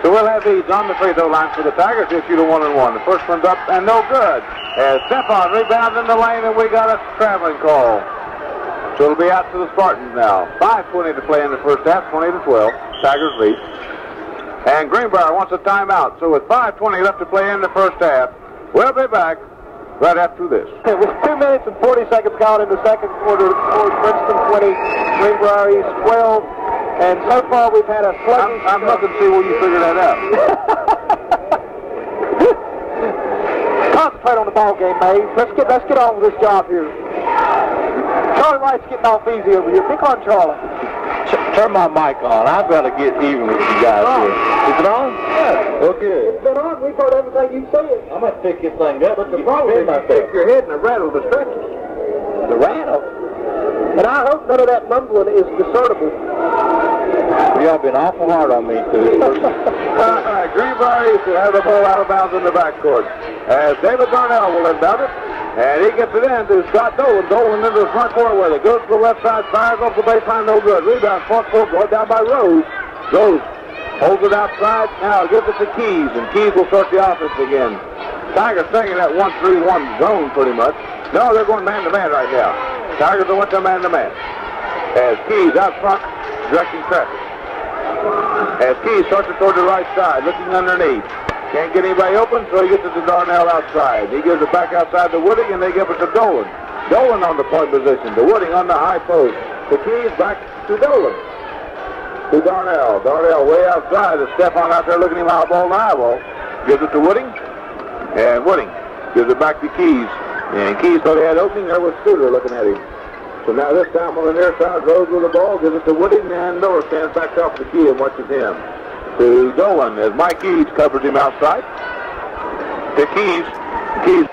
So we'll have these on the free throw line for the Tigers. They shoot a one and one. The first one's up and no good. As Stephon rebounds in the lane, and we got a traveling call. So it'll be out to the Spartans now. 5.20 to play in the first half, 20 to 12. Tigers lead. And Greenbrier wants a timeout. So with 5.20 left to play in the first half, we'll be back right after this. It was two minutes and 40 seconds gone in the second quarter for Princeton 20, Greenbrier East 12. And so far we've had a I'm. I'm looking to see where you figure that out. Concentrate on the ball game, Mays. Let's get let's get on with this job here. Charlie Wright's getting off easy over here. Pick on Charlie. Ch- Turn my mic on. I've got to get even with you guys here. Is it on? Yeah. Okay. It's been on. We've heard everything you said. I'm going to pick this thing up. But the problem is you shake your head and it rattle distracts you. The rattle? And I hope none of that mumbling is discernible. Y'all been awful hard on me, too. uh, Greenbrier East will have the ball out of bounds in the backcourt. As David Darnell will inbound it. And he gets it in to Scott Dolan. Dolan into the front court with it. Goes to the left side, fires off the baseline, no good. Rebound, front court, going down by Rose. Rose holds it outside. Now gives it to Keys, and Keys will start the offense again. Tigers staying in that 1-3-1 zone pretty much. No, they're going man-to-man right now. Tigers are went to man-to-man. As Keys out front, directing traffic. As Keys starts it toward the right side, looking underneath. Can't get anybody open, so he gets it to Darnell outside. He gives it back outside to Wooding, and they give it to Dolan. Dolan on the point position. To Wooding on the high post. The keys back to Dolan. To Darnell. Darnell way outside. There's Stephon out there looking at him eyeball to eyeball. Gives it to Wooding. And Wooding gives it back to Keys. And Keys thought he had opening. There was Studer looking at him. So now this time on the near side, Rose with the ball, gives it to Wooding, and Miller stands back off the key and watches him to Dolan as Mike Keys covers him outside. To Keys. Keys.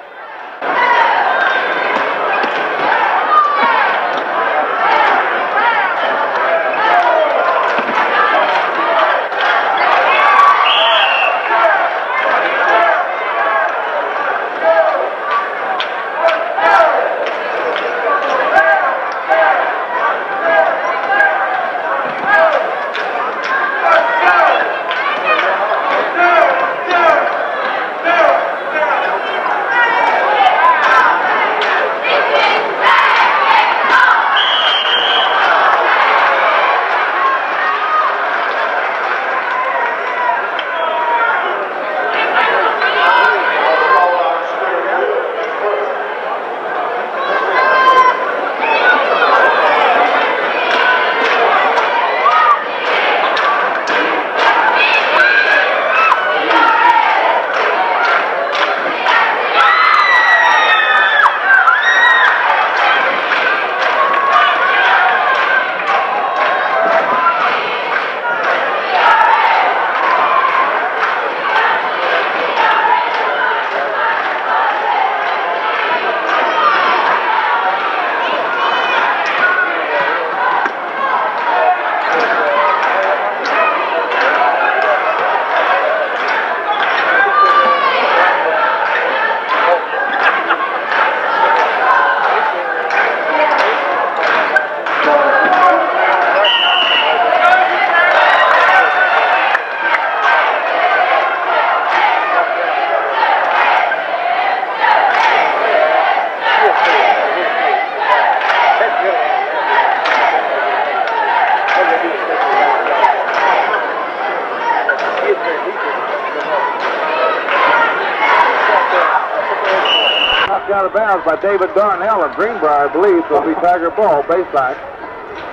Bounds by David Darnell of Greenbrier, I believe, it'll be Tiger ball baseline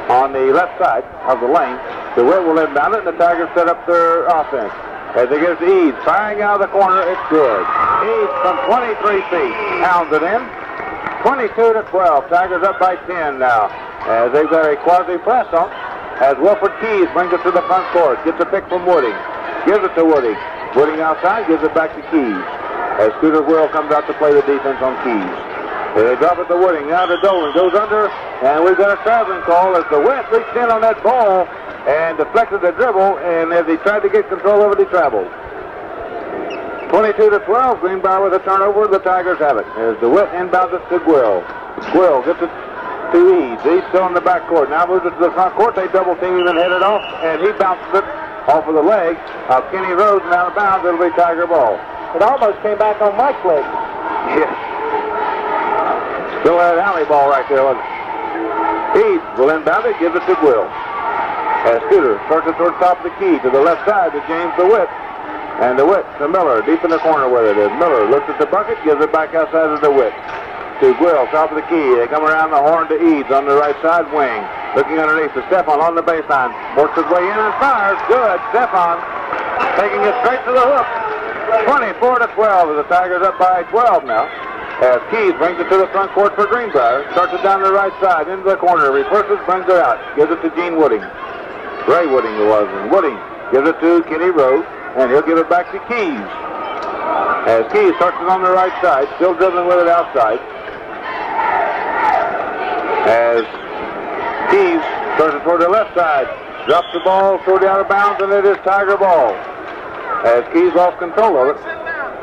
on the left side of the lane. DeWitt will inbound it, and the Tigers set up their offense. As they get to Eads, firing out of the corner, it's good. Eads from 23 feet, pounds it in. 22 to 12. Tigers up by 10 now. As they've got a quasi press on. As Wilfred Keys brings it to the front court, gets a pick from Wooding, gives it to Wooding. Wooding outside, gives it back to Keys. As Scooter Will comes out to play the defense on Keys. They drop it to Wooding, now to Dolan, goes under, and we've got a traveling call as DeWitt reached in on that ball and deflected the dribble, and as he tried to get control of it, he traveled. 22 to 12, Greenbrier with a turnover, the Tigers have it. As DeWitt inbounds it to Guill. Guill gets it to Eads. He's still in the back court. Now moves it to the front court. They double team him and head it off, and he bounces it off of the leg of Kenny Rose and out of bounds. It'll be Tiger ball. It almost came back on Mike's leg. Yes. Still that alley ball right there, wasn't it? Eads will inbound it, gives it to Will. As Scooter starts it toward top of the key to the left side to James DeWitt. And DeWitt to Miller, deep in the corner with it. Miller looks at the bucket, gives it back outside to DeWitt. To Will, top of the key. They come around the horn to Eads on the right side wing. Looking underneath to Stephon on the baseline. Works his way in and fires. Good. Stephon taking it straight to the hook. 24 to 12 as the Tigers up by 12 now. As Keys brings it to the front court for Greenbrier. Starts it down the right side into the corner. Reverses, brings it out. Gives it to Gene Wooding. Ray Wooding it was. And Wooding gives it to Kenny Rose, and he'll give it back to Keys. As Keys starts it on the right side, still dribbling with it outside. As Keys starts it toward the left side, drops the ball toward the out of bounds, and it is Tiger ball. As Keys lost control of it,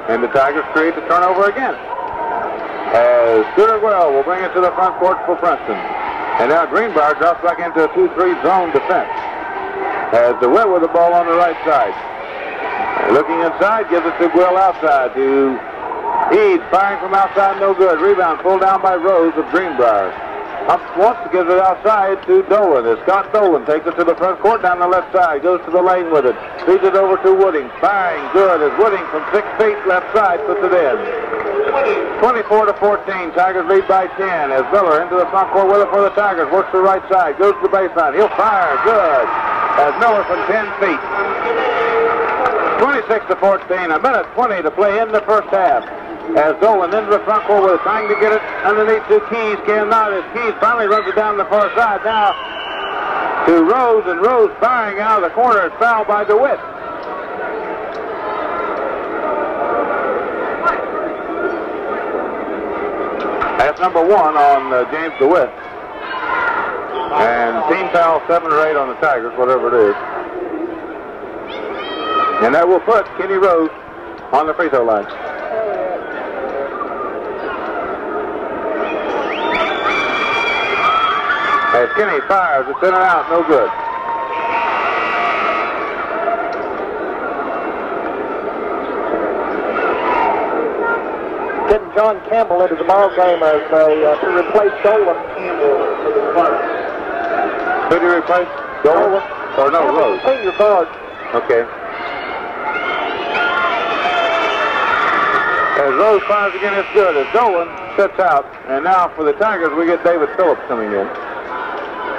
and the Tigers create the turnover again. Uh, As Scooter Guell will bring it to the front court for Princeton. And now Greenbrier drops back into a 2-3 zone defense. As DeWitt with the ball on the right side. Looking inside, gives it to Guell outside to Eads, firing from outside, no good. Rebound pulled down by Rose of Greenbrier. Up once gives it outside to Dolan. As Scott Dolan takes it to the front court down the left side, goes to the lane with it, feeds it over to Wooding. Bang, good as Wooding from six feet left side puts it in. 24 to 14. Tigers lead by 10 as Miller into the front court with it for the Tigers. Works the right side, goes to the baseline. He'll fire. Good. As Miller from 10 feet. 26 to 14. A minute 20 to play in the first half. As Dolan into the front court with trying to get it underneath to Keys. Cannot as Keys finally runs it down the far side. Now to Rose, and Rose firing out of the corner is fouled by DeWitt. That's number one on uh, James DeWitt. And team foul seven or eight on the Tigers, whatever it is. And that will put Kenny Rose on the free throw line. As Kenny fires, it's in and out, no good. Getting John Campbell into the ball game as a, uh, to replace Dolan. Who do you replace? Dolan? Or no, Rose? Senior guard. Okay. As Rose fires again, it's good. As Dolan sits out, and now for the Tigers, we get David Phillips coming in.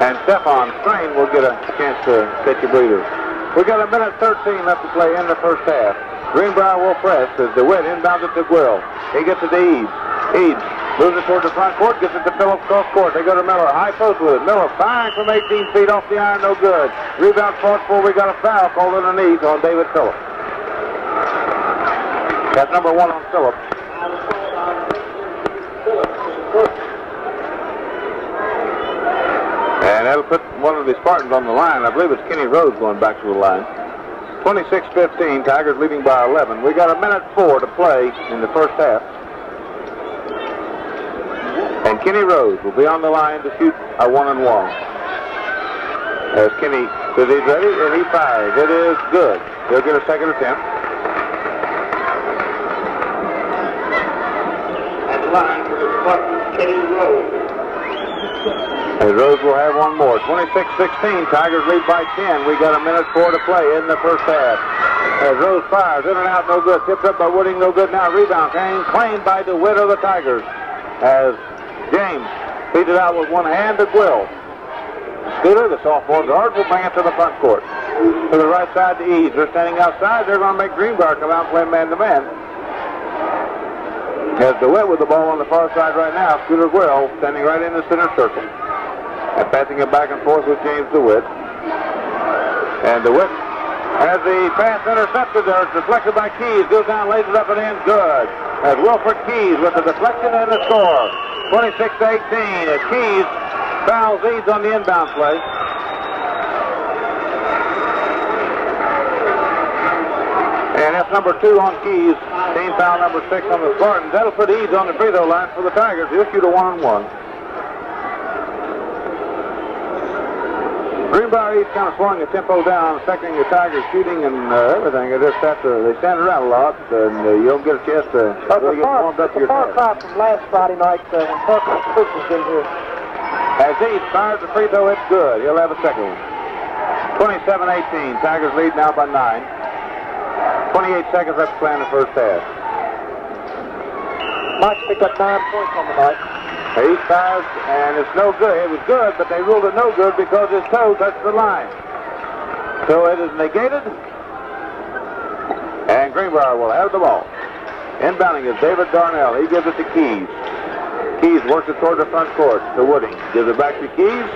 And Stephon Strain will get a chance to catch a breather. We've got a minute 13 left to play in the first half. Greenbrier will press as DeWitt inbounds it to Guell. He gets it to Eads. Eads moves it toward the front court, gets it to Phillips cross court. They go to Miller. High post with it. Miller firing from 18 feet off the iron, no good. Rebound fought for. We got a foul called underneath on David Phillips. That's number one on Phillips. And that'll put one of the Spartans on the line. I believe it's Kenny Rose going back to the line. 26-15, Tigers leading by 11. We got a minute four to play in the first half. And Kenny Rose will be on the line to shoot a one and one. As Kenny says he's ready, and he fires. It is good. He'll get a second attempt. At line for the Spartans, Kenny Rose. And Rose will have one more. 26-16, Tigers lead by 10. We got a minute four to play in the first half. As Rose fires, in and out, no good. Tipped up by Wooding, no good now. Rebound came, claimed by DeWitt of the Tigers. As James feeds it out with one hand to Quill. Scooter, the sophomore guard, will bring it to the front court. To the right side to Eads. They're standing outside. They're going to make Greenbrier come out and play man-to-man. As DeWitt with the ball on the far side right now, Scooter Guell standing right in the center circle. And passing it back and forth with James DeWitt. And DeWitt has the pass intercepted there. It's deflected by Keys. Goes down, lays it up and in. Good. As Wilfred Keys with the deflection and the score. 26 to 18. As Keys fouls Eads on the inbound play. And that's number two on Keys. Team foul number six on the Spartans. That'll put Eads on the free throw line for the Tigers. He'll shoot a one-on-one. Greenbrier East kind of slowing the tempo down, affecting the Tigers shooting and uh, everything. They just have to, they stand around a lot, and uh, you don't get a chance to really get warmed up your far cry from last Friday night uh, when Parker Cook was in here. As Eads fires the free throw, it's good. He'll have a second one. 27-18. Tigers lead now by nine. 28 seconds left to play in the first half. Mike's picked up nine points on the night. He fires, and it's no good. It was good, but they ruled it no good because his toe touched the line. So it is negated, and Greenbrier will have the ball. Inbounding is David Darnell. He gives it to Keys. Keys works it toward the front court to Wooding. Gives it back to Keys.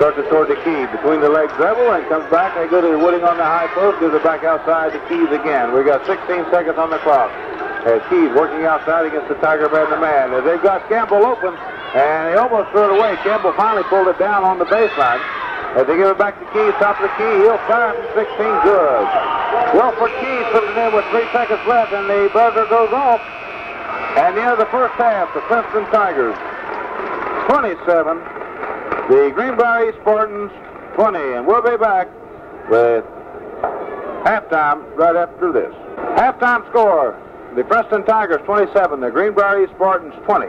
Starts it toward the key. Between the legs dribble and comes back. They go to Wooding on the high post. Gives it back outside the keys again. We've got 16 seconds on the clock. As Keys working outside against the Tiger man the man. As they've got Campbell open, and he almost threw it away. Campbell finally pulled it down on the baseline. As they give it back to Keys, top of the key, he'll fire from 16, good. Wilford Keys puts it in with three seconds left, and the buzzer goes off. And the end of the first half, the Princeton Tigers 27, the Greenbrier East Spartans 20, and we'll be back with halftime right after this. Halftime score, the Princeton Tigers 27, the Greenbrier East Spartans 20.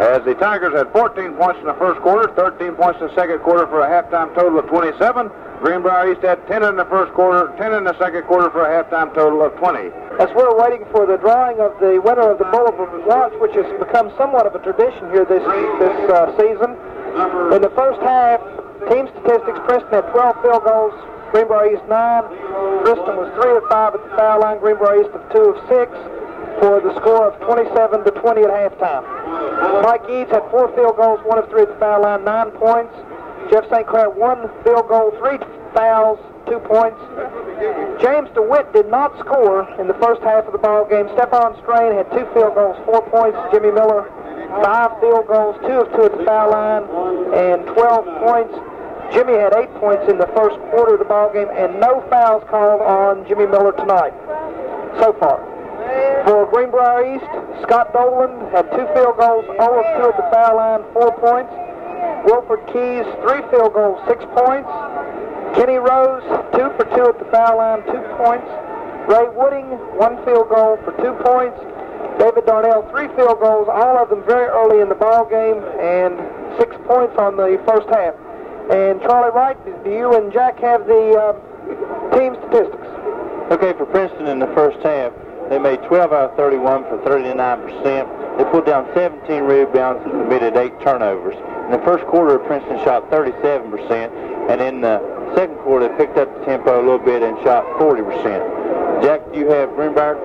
As the Tigers had 14 points in the first quarter, 13 points in the second quarter for a halftime total of 27. Greenbrier East had 10 in the first quarter, 10 in the second quarter for a halftime total of 20. As we're waiting for the drawing of the winner of the Bowl of Watch, which has become somewhat of a tradition here this this uh, season. In the first half, team statistics, Princeton had 12 field goals, Greenbrier East 9. Princeton was 3 of 5 at the foul line, Greenbrier East of 2 of 6 for the score of 27 to 20 at halftime. Mike Eads had 4 field goals, 1 of 3 at the foul line, 9 points. Jeff St. Clair, 1 field goal, 3 fouls, two points. James DeWitt did not score in the first half of the ball game. Stephon Strain had two field goals, four points. Jimmy Miller, five field goals, two of two at the foul line, and 12 points. Jimmy had eight points in the first quarter of the ball game, and no fouls called on Jimmy Miller tonight so far. For Greenbrier East, Scott Dolan had two field goals, 0 of 2 at the foul line, four points. Wilford Keys, three field goals, six points. Kenny Rose, two for two at the foul line, two points. Ray Wooding, one field goal for two points. David Darnell, three field goals, all of them very early in the ball game, and six points on the first half. And Charlie Wright, do you and Jack have the uh, team statistics? Okay, for Princeton in the first half, they made 12 out of 31 for 39%. They pulled down 17 rebounds and committed 8 turnovers. In the first quarter, Princeton shot 37%, and in the second quarter, they picked up the tempo a little bit and shot 40%. Jack, do you have Greenbrier?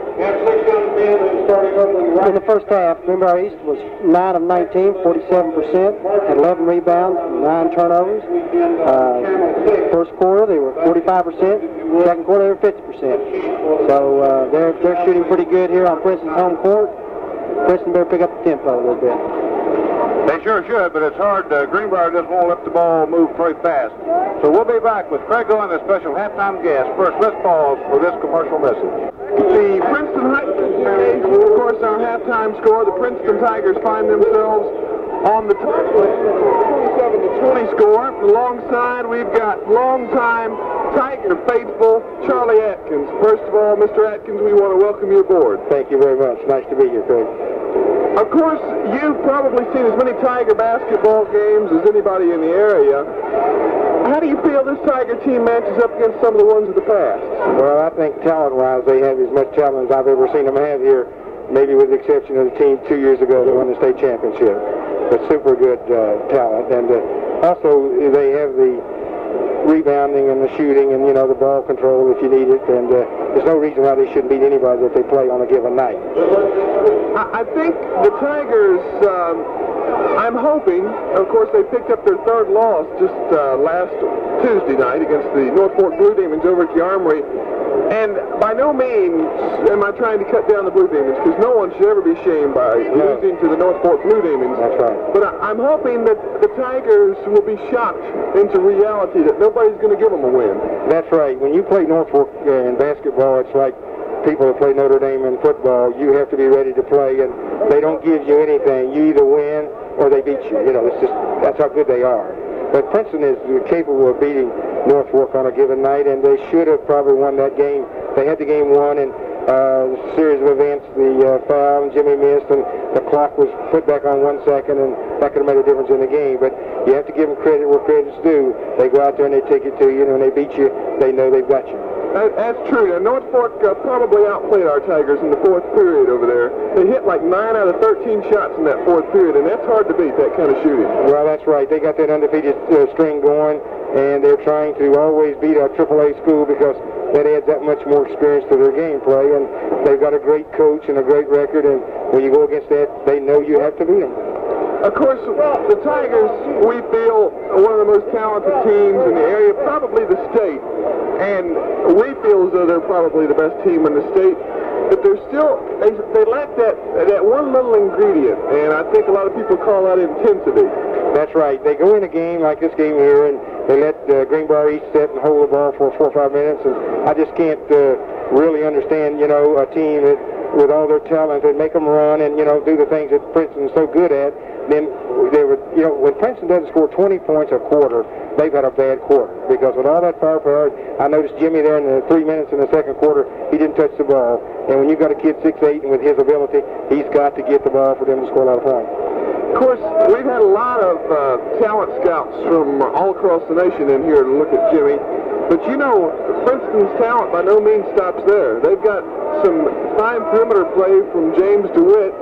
In the first half, Greenbrier East was 9 of 19, 47%, had 11 rebounds, 9 turnovers. Uh, first quarter, they were 45%. Second quarter, they were 50%. So uh, they're, they're shooting pretty good here on Princeton's home court. Princeton better pick up the tempo a little bit. They sure should, but it's hard. Uh, Greenbrier just won't let the ball move very fast. So we'll be back with Craig and the special halftime guest. First, let's pause for this commercial message. The Princeton High of course, our halftime score. The Princeton Tigers find themselves on the top of 27 to 20 score. Alongside, we've got longtime Tiger faithful Charlie Atkins. First of all, Mr. Atkins, we want to welcome you aboard. Thank you very much. Nice to be here, Craig. Of course, you've probably seen as many Tiger basketball games as anybody in the area. How do you feel this Tiger team matches up against some of the ones of the past? Well, I think talent-wise, they have as much talent as I've ever seen them have here, maybe with the exception of the team two years ago that won the state championship. But super good uh, talent. And uh, also, they have the rebounding and the shooting and, you know, the ball control if you need it. And uh, there's no reason why they shouldn't beat anybody that they play on a given night. I think the Tigers, um, I'm hoping, of course, they picked up their third loss just uh, last Tuesday night against the North Fork Blue Demons over at the Armory. And by no means am I trying to cut down the Blue Demons, because no one should ever be shamed by losing to the North Fork Blue Demons. That's right. But I, I'm hoping that the Tigers will be shocked into reality that nobody's going to give them a win. That's right. When you play uh, in basketball, it's like people that play Notre Dame in football. You have to be ready to play, and they don't give you anything. You either win or they beat you. You know, it's just that's how good they are. But Princeton is capable of beating North Fork on a given night, and they should have probably won that game. They had the game won, and uh, series of events, the uh, foul, and Jimmy missed, and the clock was put back on one second, and that could have made a difference in the game. But you have to give them credit where credit's due. They go out there and they take it to you, and when they beat you, they know they've got you. That, that's true. Now, North Fork uh, probably outplayed our Tigers in the fourth period over there. They hit like 9 out of 13 shots in that fourth period, and that's hard to beat, that kind of shooting. Well, that's right. They got that undefeated uh, string going, and they're trying to always beat our AAA school because that adds that much more experience to their gameplay. And they've got a great coach and a great record, and when you go against that, they know you have to beat them. Of course, the Tigers, we feel, of one of the most talented teams in the area, probably the state. And we feel as though they're probably the best team in the state. But they're still, they, they lack that, that one little ingredient. And I think a lot of people call that intensity. That's right. They go in a game like this game here, and they let uh, Greenbrier East sit and hold the ball for four or five minutes. And I just can't uh, really understand, you know, a team that with all their talent and make them run and, you know, do the things that Princeton's so good at. Then they would, you know, when Princeton doesn't score 20 points a quarter, they've had a bad quarter. Because with all that firepower, I noticed Jimmy there in the three minutes in the second quarter, he didn't touch the ball. And when you've got a kid 6'8", and with his ability, he's got to get the ball for them to score a lot of points. Of course, we've had a lot of uh, talent scouts from all across the nation in here to look at Jimmy. But you know, Princeton's talent by no means stops there. They've got some fine perimeter play from James DeWitt.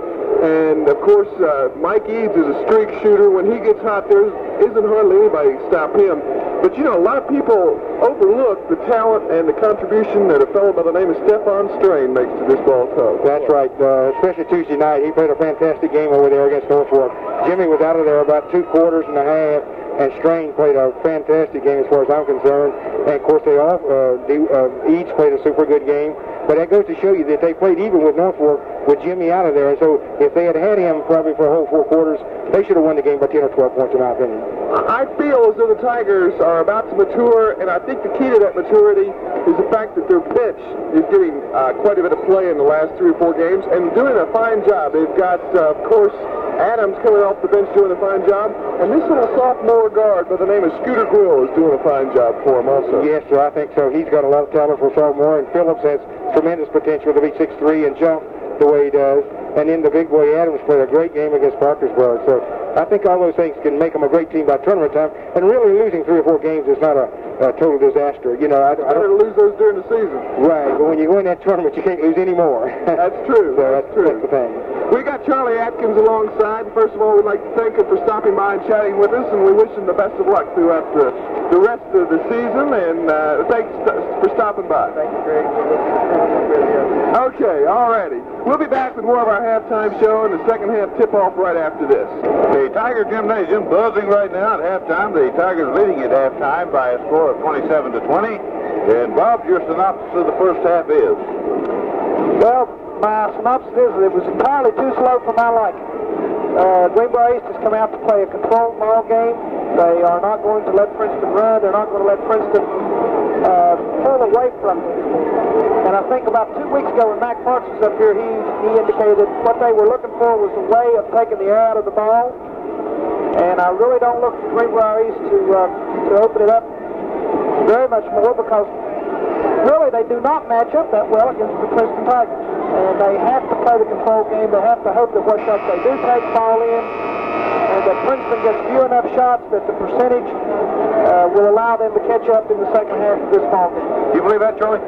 And of course, uh, Mike Eads is a streak shooter. When he gets hot, there isn't hardly anybody to stop him. But you know, a lot of people overlook the talent and the contribution that a fellow by the name of Stephon Strain makes to this ball club. That's right. Uh, especially Tuesday night, he played a fantastic game over there against North Fork. Jimmy was out of there about two quarters and a half and Strain played a fantastic game as far as I'm concerned. And of course, they all uh, uh, each played a super good game. But that goes to show you that they played even with North Fork with Jimmy out of there. And so if they had had him probably for a whole four quarters, they should have won the game by 10 or 12 points, in my opinion. I feel as though the Tigers are about to mature, and I think the key to that maturity is the fact that their bench is getting uh, quite a bit of play in the last three or four games and doing a fine job. They've got, uh, of course, Adams coming off the bench doing a fine job, and this little sophomore guard by the name of Scooter Grill is doing a fine job for him also. Yes, sir, I think so. He's got a lot of talent for sophomore, and Phillips has tremendous potential to be 6'3 and jump the way he does. And then the big boy Adams played a great game against Parkersburg. So I think all those things can make them a great team by tournament time. And really losing three or four games is not a, a total disaster. You know, I, I don't lose those during the season. Right, but when you go in that tournament, you can't lose any more. That's true. so that's, that's, true. That's the thing. We got Charlie Atkins alongside. First of all, we'd like to thank him for stopping by and chatting with us, and we wish him the best of luck throughout the, the rest of the season. And uh, thanks for stopping by. Thank you, Greg. Okay, all righty. We'll be back with more of our halftime show and the second half tip-off right after this. The Tiger Gymnasium buzzing right now at halftime. The Tigers leading at halftime by a score of 27 to 20. And Bob, your synopsis of the first half is? Well, my synopsis is that it was entirely too slow for my liking. Uh, Greenbrier East has come out to play a controlled ball game. They are not going to let Princeton run. They're not going to let Princeton uh, pull away from them. And I think about two weeks ago when Mac Parks was up here, he, he indicated what they were looking for was a way of taking the air out of the ball. And I really don't look for Greenbrier East to, uh, to open it up very much more because really they do not match up that well against the Princeton Tigers. And they have to play the control game. They have to hope that what shots they do take fall in and that Princeton gets few enough shots that the percentage uh, will allow them to catch up in the second half of this ball game. Do you believe that, Charlie?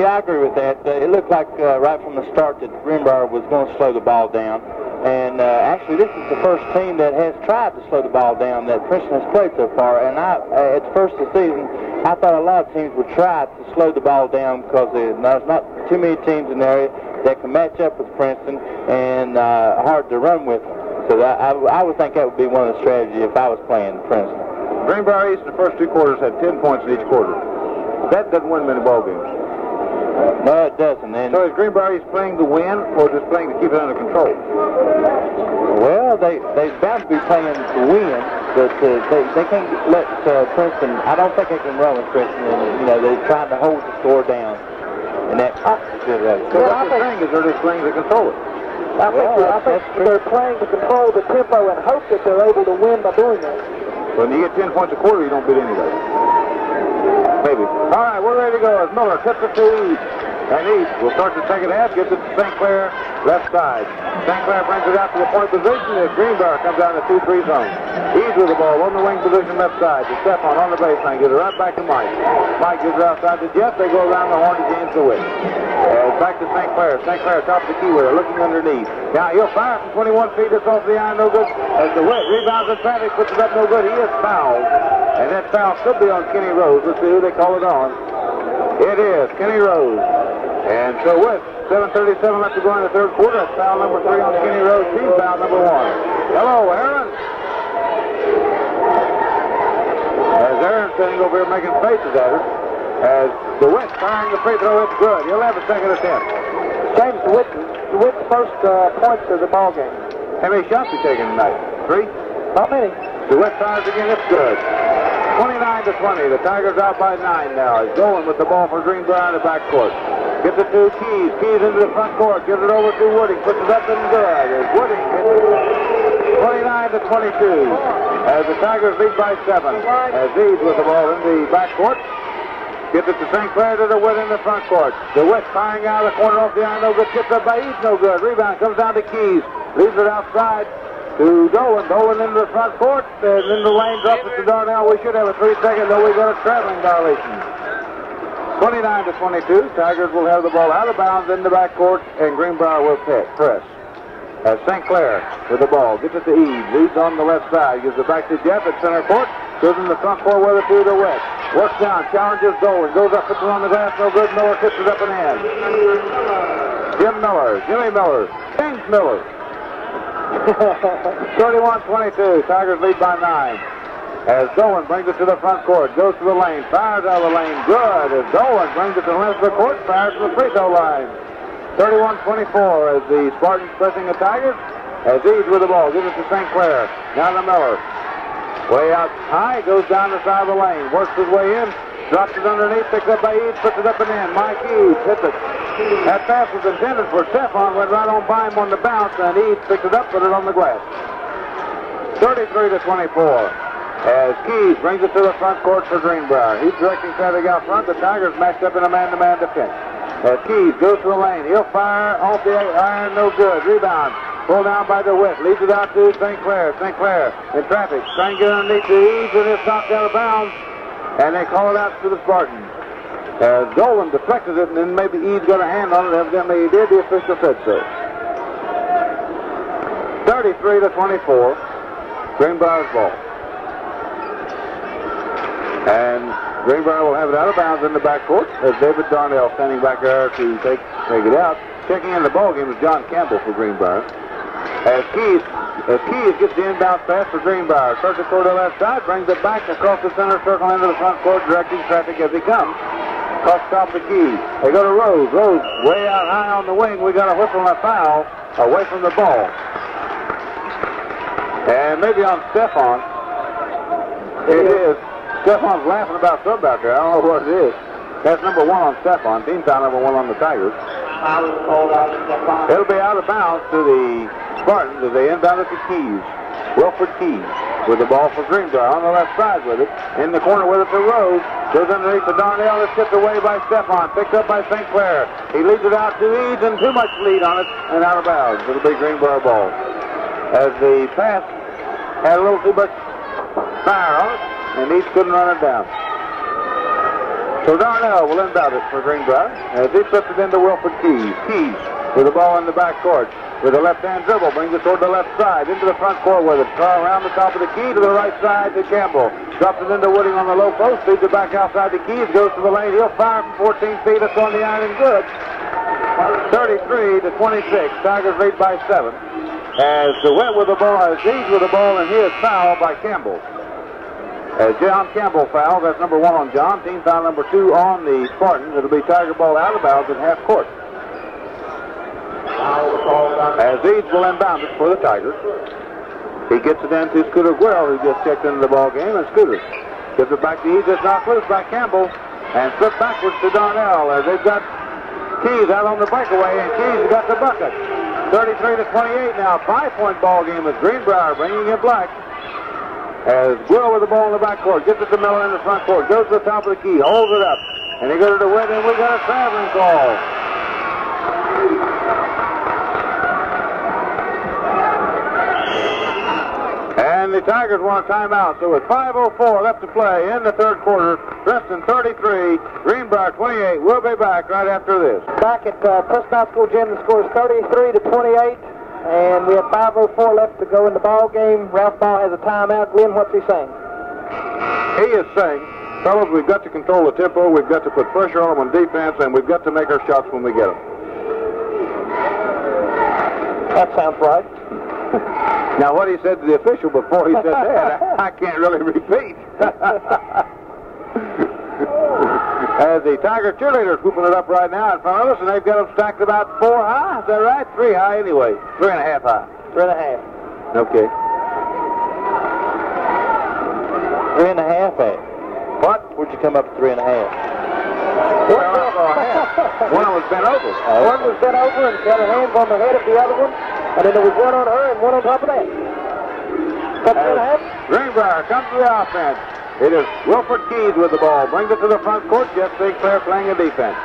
Yeah, I agree with that. Uh, it looked like uh, right from the start that Greenbrier was going to slow the ball down. And uh, actually, this is the first team that has tried to slow the ball down that Princeton has played so far. And I, uh, at first of the season, I thought a lot of teams would try to slow the ball down because there's not too many teams in the area that can match up with Princeton and uh, hard to run with. So that, I, I would think that would be one of the strategies if I was playing Princeton. Greenbrier East in the first two quarters had 10 points in each quarter. That doesn't win many ball games. No, it doesn't. And so is Greenbrier East playing to win or just playing to keep it under control? Well, they they bound to be playing to win, but uh, they they can't let uh, Princeton. I don't think they can run with Princeton. And, you know, they're trying to hold the score down, and that's good. Right. So what they're saying is they're just playing to control it. I think, I think they're playing to control the tempo and hope that they're able to win by doing that. When you get 10 points a quarter, you don't beat anybody. Maybe. All right, we're ready to go. As Miller tips it to. And Eads will start the second half, gets it to St. Clair, left side. St. Clair brings it out to the point position as Greenbrier comes down the 2-3 zone. With the ball on the wing position left side to Stephon on the baseline. Gives it right back to Mike. Mike gives it outside to Jeff. They go around the horn to James DeWitt. Uh, back to St. Clair. St. Clair top of the key with her, looking underneath. Now he'll fire from 21 feet. It's off the iron, no good. As DeWitt rebounds the traffic, puts it up, no good. He is fouled. And that foul should be on Kenny Rose. Let's see who they call it on. It is Kenny Rose. And so with 7.37 left to go in the third quarter, foul number three on Kenny Rose. Team foul number one. Hello, Aaron. Standing over here making faces at her. As DeWitt firing the free throw, it's good. He'll have a second attempt. James DeWitt, DeWitt's first uh, points of the ball game. How many shots he taking tonight? Three? Not many. DeWitt fires again, it's good. 29 to 20. The Tigers out by nine now. He's going with the ball for Greenbrier in the backcourt. Gets it to Keys. Keys into the front court. Gives it over to Wooding. Puts it up and good. As Wooding 29 to 22. As the Tigers lead by seven. As Eads with the ball in the backcourt. Gets it to St. Clair to DeWitt in the front court. DeWitt firing out of the corner off the iron. No good. Gets up by Eads. No good. Rebound comes down to Keys. Leaves it outside to Dolan. Dolan into the front court, and in the lane drops it to Darnell. We should have a three-second, though we got a traveling violation. 29 to 22. Tigers will have the ball out of bounds in the backcourt, and Greenbrier will pick. press. As St. Clair with the ball, gets it to Eads, leads on the left side, gives it back to Jeff at center court, goes in the front court with it to the west. Works down, challenges Dolan, goes up, puts it on the glass, no good. Miller kicks it up and in. Jim Miller, Jimmy Miller, James Miller. 31-22. Tigers lead by nine. As Dolan brings it to the front court, goes to the lane, fires out of the lane, good. As Dolan brings it to the left of the court, fires to the free throw line. 31-24 as the Spartans pressing the Tigers. As Eads with the ball, gives it to St. Clair. Now to Miller. Way out high, goes down the side of the lane, works his way in, drops it underneath, picks up by Eads, puts it up and in. Mike Eads hits it. That pass was intended for Stephon, went right on by him on the bounce, and Eads picked it up, put it on the glass. 33 to 24. As Keys brings it to the front court for Greenbrier. He's directing traffic out front. The Tigers matched up in a man-to-man defense. As Keys goes to the lane, he'll fire off the iron, no good. Rebound. Pulled down by DeWitt. Leads it out to St. Clair. St. Clair in traffic. Trying to get underneath the Eads, and it's knocked out of bounds. And they call it out to the Spartans. As Dolan deflected it, and then maybe Eads got a hand on it. Evidently he did. The official said so. 33 to 24. Green Greenbrier's ball. And Greenbrier will have it out of bounds in the backcourt as David Darnell standing back there to take take it out. Checking in the ball game is John Campbell for Greenbrier. As Keys, as Keys gets the inbound pass for Greenbrier, it toward the left side, brings it back across the center circle into the front court, directing traffic as he comes. Across top of the Keys. They go to Rose. Rose way out high on the wing. We got a whistle and a foul away from the ball. And maybe on Stephon. It is. Stephon's laughing about something out there. I don't know what it is. That's number one on Stephon. Team foul number one on the Tigers. It'll be out of bounds to the Spartans as they inbound it to Keys. Wilford Keys with the ball for Greenbrier on the left side with it. In the corner with it to Rose. Goes underneath to Darnell. It's tipped away by Stephon. Picked up by St. Clair. He leads it out to Eads and too much lead on it and out of bounds. It'll be Greenbrier ball. As the pass had a little too much fire on it and Eads couldn't run it down. So Darnell will inbound it for Greenbrier as he flips it into Wilford Keys. Keys with the ball in the back court. With a left-hand dribble, brings it toward the left side, into the front court with it. Car around the top of the key to the right side to Campbell. Drops it into Wooding on the low post, feeds it back outside the keys, goes to the lane. He'll fire from 14 feet. It's on the iron and good. 33 to 26. Tigers lead by seven. As DeWitt with the ball, as Eads with the ball, and he is fouled by Campbell. As John Campbell fouled, that's number one on John. Team foul number two on the Spartans. It'll be Tiger ball out of bounds at half court. As Eads will inbound it for the Tigers. He gets it into Scooter Guerrero, who just checked into the ball game, and Scooter gives it back to Eads. It's knocked loose by Campbell, and flipped backwards to Darnell as they've got Keys out on the breakaway, and Keys got the bucket. 33 to 28 now. Five-point ball game with Greenbrier bringing in black. As Guerrero with the ball in the backcourt, gets it to Miller in the front court, goes to the top of the key, holds it up, and he goes to the win, and we got a traveling call. And the Tigers want a timeout. So with 5.04 left to play in the third quarter, Princeton 33, Greenbrier 28. We'll be back right after this. Back at uh, High School Gym, the score is 33 to 28, and we have 5.04 left to go in the ball game. Ralph Ball has a timeout. Glenn, what's he saying? He is saying, fellas, we've got to control the tempo, we've got to put pressure on them on defense, and we've got to make our shots when we get them. That sounds right. Now, what he said to the official before he said that, I, I can't really repeat. As the Tiger cheerleaders whooping it up right now in front of us, and they've got them stacked about four high. Is that right? Three high anyway. Three and a half high. Three and a half. Okay. Three and a half at. What? Where'd you come up to three and a half? Well, half. One of them was bent over. Uh, one was bent over and got her hands on the head of the other one, and then there was one on her and one on top of that. Cut three and a half. Greenbrier comes to the offense. It is Wilford Keys with the ball. Brings it to the front court. Jeff St. Clair playing a defense.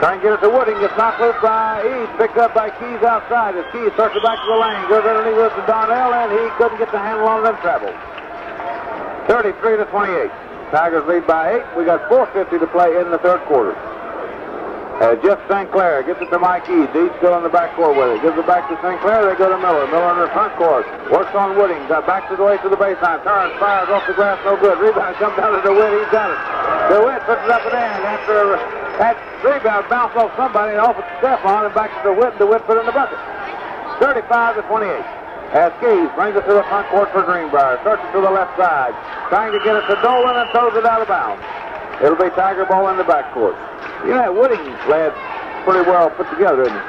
Trying to get it to Wooding. Gets knocked loose by Eads. Picked up by Keys outside. As Keys starts it back to the lane. Goes underneath it to Darnell, and he couldn't get the handle on it and traveled. 33 to 28. Tigers lead by eight. We got 4.50 to play in the third quarter. As Jeff St. Clair gets it to Mike Eads. Eads still in the back court with it. Gives it back to St. Clair. They go to Miller. Miller in the front court. Works on Wooding. Got back to the way to the baseline. Turns, fires off the glass. No good. Rebound comes down to DeWitt. He's got it. DeWitt puts it up and in. After that rebound bounced off somebody and off at Stephon and back to DeWitt. And DeWitt put it in the bucket. 35 to 28. As Keys brings it to the front court for Greenbrier. It to the left side. Trying to get it to Dolan and throws it out of bounds. It'll be Tiger ball in the backcourt. You know, that Wooding lad's pretty well put together, isn't he?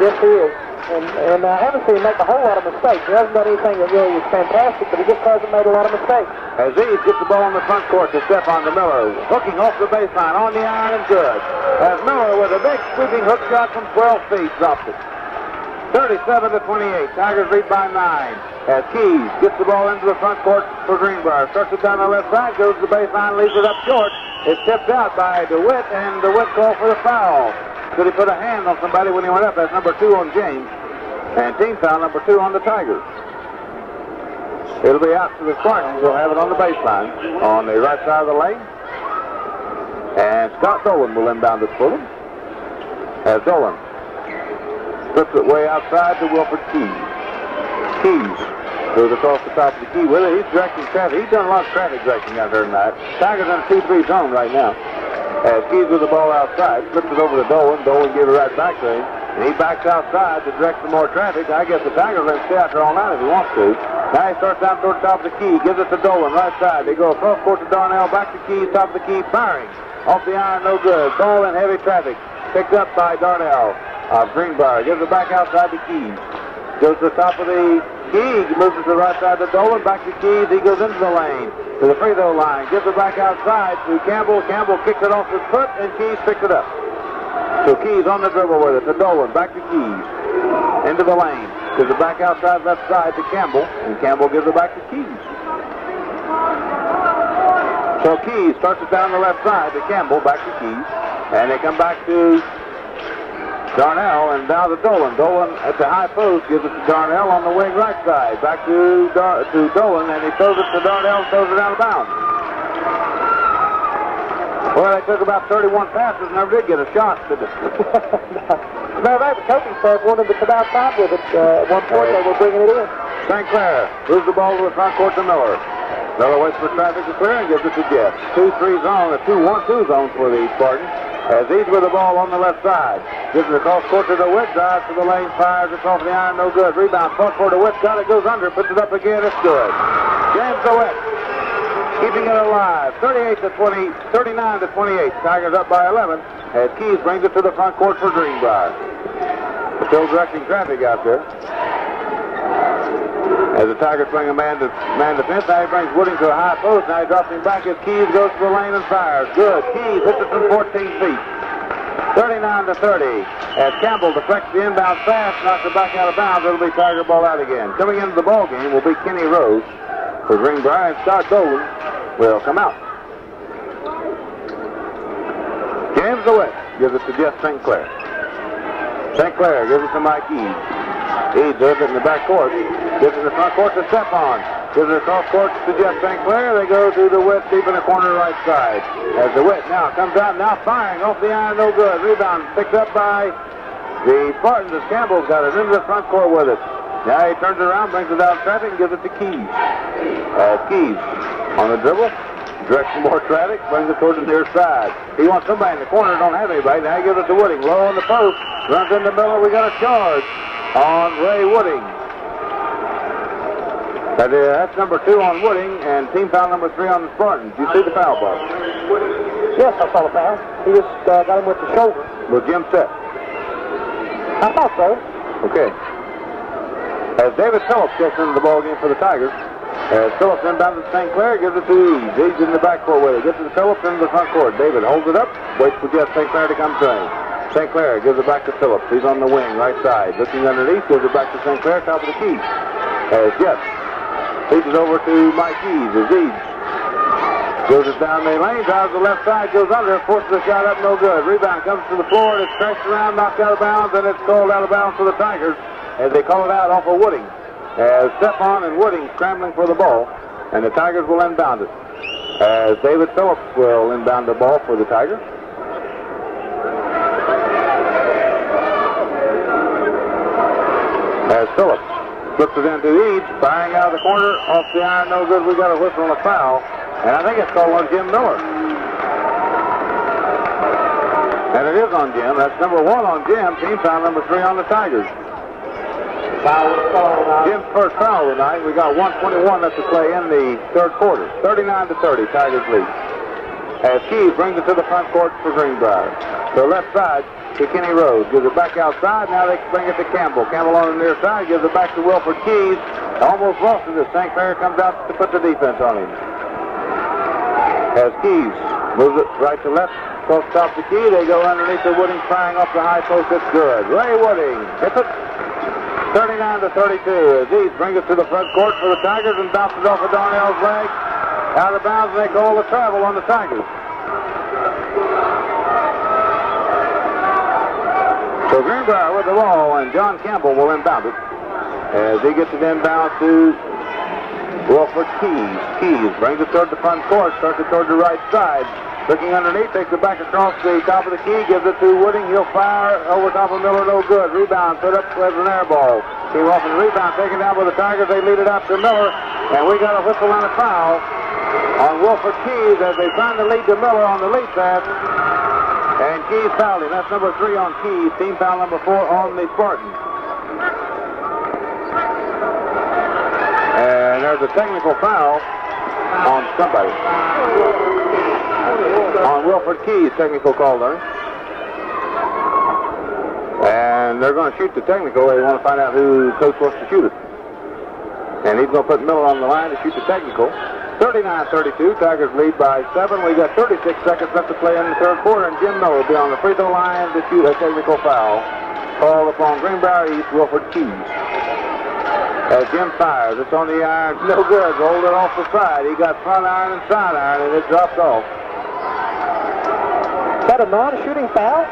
Yes, he is. And, and I haven't seen him make a whole lot of mistakes. He hasn't done anything that really is fantastic, but he just hasn't made a lot of mistakes. As Eads gets the ball in the front court to Stephon to Miller. Hooking off the baseline on the iron and good. As Miller with a big sweeping hook shot from 12 feet drops it. 37 to 28. Tigers lead by nine. As Keys gets the ball into the front court for Greenbrier. Starts it down the left side, goes to the baseline, leaves it up short. It's tipped out by DeWitt, and DeWitt called for the foul. Could he put a hand on somebody when he went up? That's number two on James. And team foul number two on the Tigers. It'll be out to the Spartans. We'll have it on the baseline on the right side of the lane. And Scott Dolan will inbound it for them. As Dolan flips it way outside to Wilford Keys. Keys goes across the top of the key with it. He's directing traffic. He's done a lot of traffic directing out there tonight. Tigers in a 2-3 zone right now. Keys with the ball outside, flips it over to Dolan. Dolan gives it right back to him. And he backs outside to direct some more traffic. I guess the Tigers let him stay out there all night if he wants to. Now he starts down toward the top of the key, gives it to Dolan, right side. They go across court to Darnell, back to Keys, top of the key, firing. Off the iron, no good. Ball in heavy traffic. Picked up by Darnell of Greenbrier. Gives it back outside the key. Goes to the top of the key, moves to the right side to Dolan, back to Keys. He goes into the lane, to the free throw line. Gives it back outside to Campbell. Campbell kicks it off his foot, and Keys picks it up. So Keys on the dribble with it to Dolan, back to Keys. Into the lane. Gives it back outside left side to Campbell, and Campbell gives it back to Keys. So Keys starts it down the left side to Campbell, back to Keys. And they come back to Darnell and down to Dolan. Dolan at the high post gives it to Darnell on the wing right side. Back to Dar- to Dolan and he throws it to Darnell and throws it out of bounds. Well, they took about 31 passes and never did get a shot, did they? No, that the coaching staff wanted to come outside with it. Uh, at one point, they were bringing it in. St. Clair moves the ball to the front court to Miller. Miller waits for traffic to clear and gives it to Jeff. 2-3 zone, a 2-1-2 zone for the Spartans. As he's with the ball on the left side. Gives it across court to the DeWitt, drives to the lane, fires it off the iron, no good. Rebound, front court DeWitt, got it, goes under, puts it up again, it's good. James the DeWitt keeping it alive. 38 to 20, 39 to 28. Tigers up by 11 as Keys brings it to the front court for Greenbrier. Still directing traffic out there. As the Tigers bring a man to man defense, now he brings Wooding to a high post. Now he drops him back as Keys goes to the lane and fires. Good. Keys hits it from 14 feet. 39 to 30. As Campbell deflects the inbound pass, knocks it back out of bounds. It'll be Tiger ball out again. Coming into the ball game will be Kenny Rose for Greenbrier and Scott Dolan will come out. James DeWitt gives it to Jeff St. Clair. St. Clair gives it to Mike Eads. Eads does it in the back court. Gives it front court to Stephon. Gives it across court to Jeff St. Clair. They go to the DeWitt deep in the corner right side. As the DeWitt now comes out, now firing off the iron, no good. Rebound picked up by the Spartans as Campbell's got it into the front court with it. Now he turns around, brings it down traffic, and gives it to Keys. As Keys on the dribble, directs more traffic, brings it towards the near side. He wants somebody in the corner, don't have anybody. Now he gives it to Wooding. Low on the post, runs in the middle. We got a charge on Ray Wooding. That is, that's number two on Wooding and team foul number three on the Spartans. You see the foul ball? Yes, I saw the foul. He just uh, got him with the shoulder. Was Jim set? I thought so. Okay. As David Phillips gets into the ball game for the Tigers. As Phillips inbounds to St. Clair, gives it to Eads. Eads in the backcourt with it. Gets it to Phillips into the front court. David holds it up, waits for Jeff St. Clair to come to him. St. Clair gives it back to Phillips. He's on the wing, right side. Looking underneath, gives it back to St. Clair, top of the key. As Jeff feeds over to Mike. As Eads goes it down the lane, drives the left side, goes under, forces the shot up, no good. Rebound comes to the floor, and it's crashed around, knocked out of bounds, and it's called out of bounds for the Tigers as they call it out off of Wooding. As Stephon and Wooding scrambling for the ball, and the Tigers will inbound it. As David Phillips will inbound the ball for the Tigers. As Phillips flips it into Eads, firing out of the corner, off the iron, no good. We got a whistle and a foul, and I think it's called on Jim Miller. And it is on Jim. That's number one on Jim. Team foul number three on the Tigers. Foul called. Jim's first foul tonight. We got 121 left to play in the third quarter. 39 to 30, Tigers lead. As Keys brings it to the front court for Greenbrier. The left side to Kenny Rose. Gives it back outside. Now they bring it to Campbell. Campbell on the near side. Gives it back to Wilford Keys. Almost lost it as St. Clair comes out to put the defense on him. As Keys moves it right to left. Across top the key. They go underneath the Wooding, firing off the high post. It's good. Ray Wooding hits it. 39 to 32 as Eads brings it to the front court for the Tigers and bounces off of Darnell's leg. Out of bounds, they call the travel on the Tigers. So Greenbrier uh, with the ball, and John Campbell will inbound it. As he gets it inbound to Wilford Keys. Keys brings it toward the front court, starts it toward the right side. Looking underneath, takes it back across the top of the key, gives it to Wooding. He'll fire over top of Miller, no good. Rebound, put up as an air ball. Came off the rebound, taken down by the Tigers. They lead it out to Miller, and we got a whistle and a foul on Wilford Keys as they trying to lead to Miller on the lead pass. And Keys fouled. That's number three on Keys. Team foul number four on the Spartans. And there's a technical foul on somebody. On Wilford Keys, technical call there. And they're going to shoot the technical. They want to find out who coach wants to shoot it. And he's going to put Miller on the line to shoot the technical. 39-32, Tigers lead by seven. We got 36 seconds left to play in the third quarter, and Jim Miller will be on the free throw line to shoot a technical foul. Called upon Greenbrier East, Wilford Keys. As Jim fires, it's on the iron, no good. Rolled it off the side. He got front iron and side iron, and it dropped off. Is that a non-shooting foul?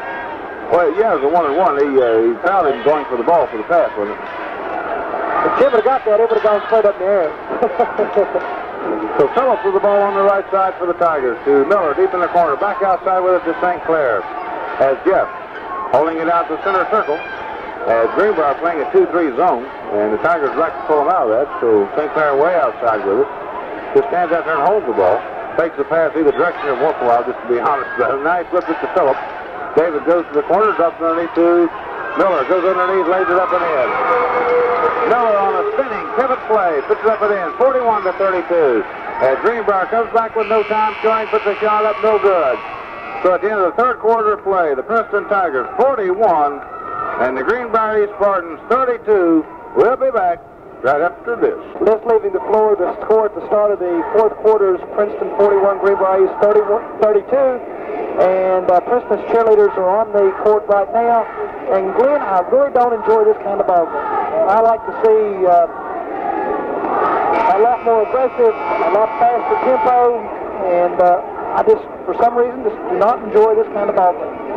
Well, yeah, it was a one and one. He, uh, he fouled him going for the ball for the pass, wasn't it? If Jim would have got that, it would have gone straight up in the air. So Phillips with the ball on the right side for the Tigers to Miller deep in the corner. Back outside with it to St. Clair. As Jeff holding it out to center circle. As Greenbrier playing a 2-3 zone. And the Tigers like to pull him out of that. So St. Clair way outside with it. Just stands out there and holds the ball. Takes the pass either direction a while, just to be honest about it. Now he flips it to Phillips. David goes to the corner, drops underneath to Miller. Goes underneath, lays it up and in. Miller on a spinning pivot play, it up and in, 41 to 32. As Greenbrier comes back with no time scoring, puts the shot up, no good. So at the end of the third quarter play, the Princeton Tigers 41 and the Greenbrier Spartans 32. We'll be back right after this. Just leaving the floor, the score at the start of the fourth quarter is Princeton 41, Greenbrier East 31, 32. And uh, Princeton's cheerleaders are on the court right now. And Glenn, I really don't enjoy this kind of ball game. I like to see uh, a lot more aggressive, a lot faster tempo, and uh, I just, for some reason, just do not enjoy this kind of ball game.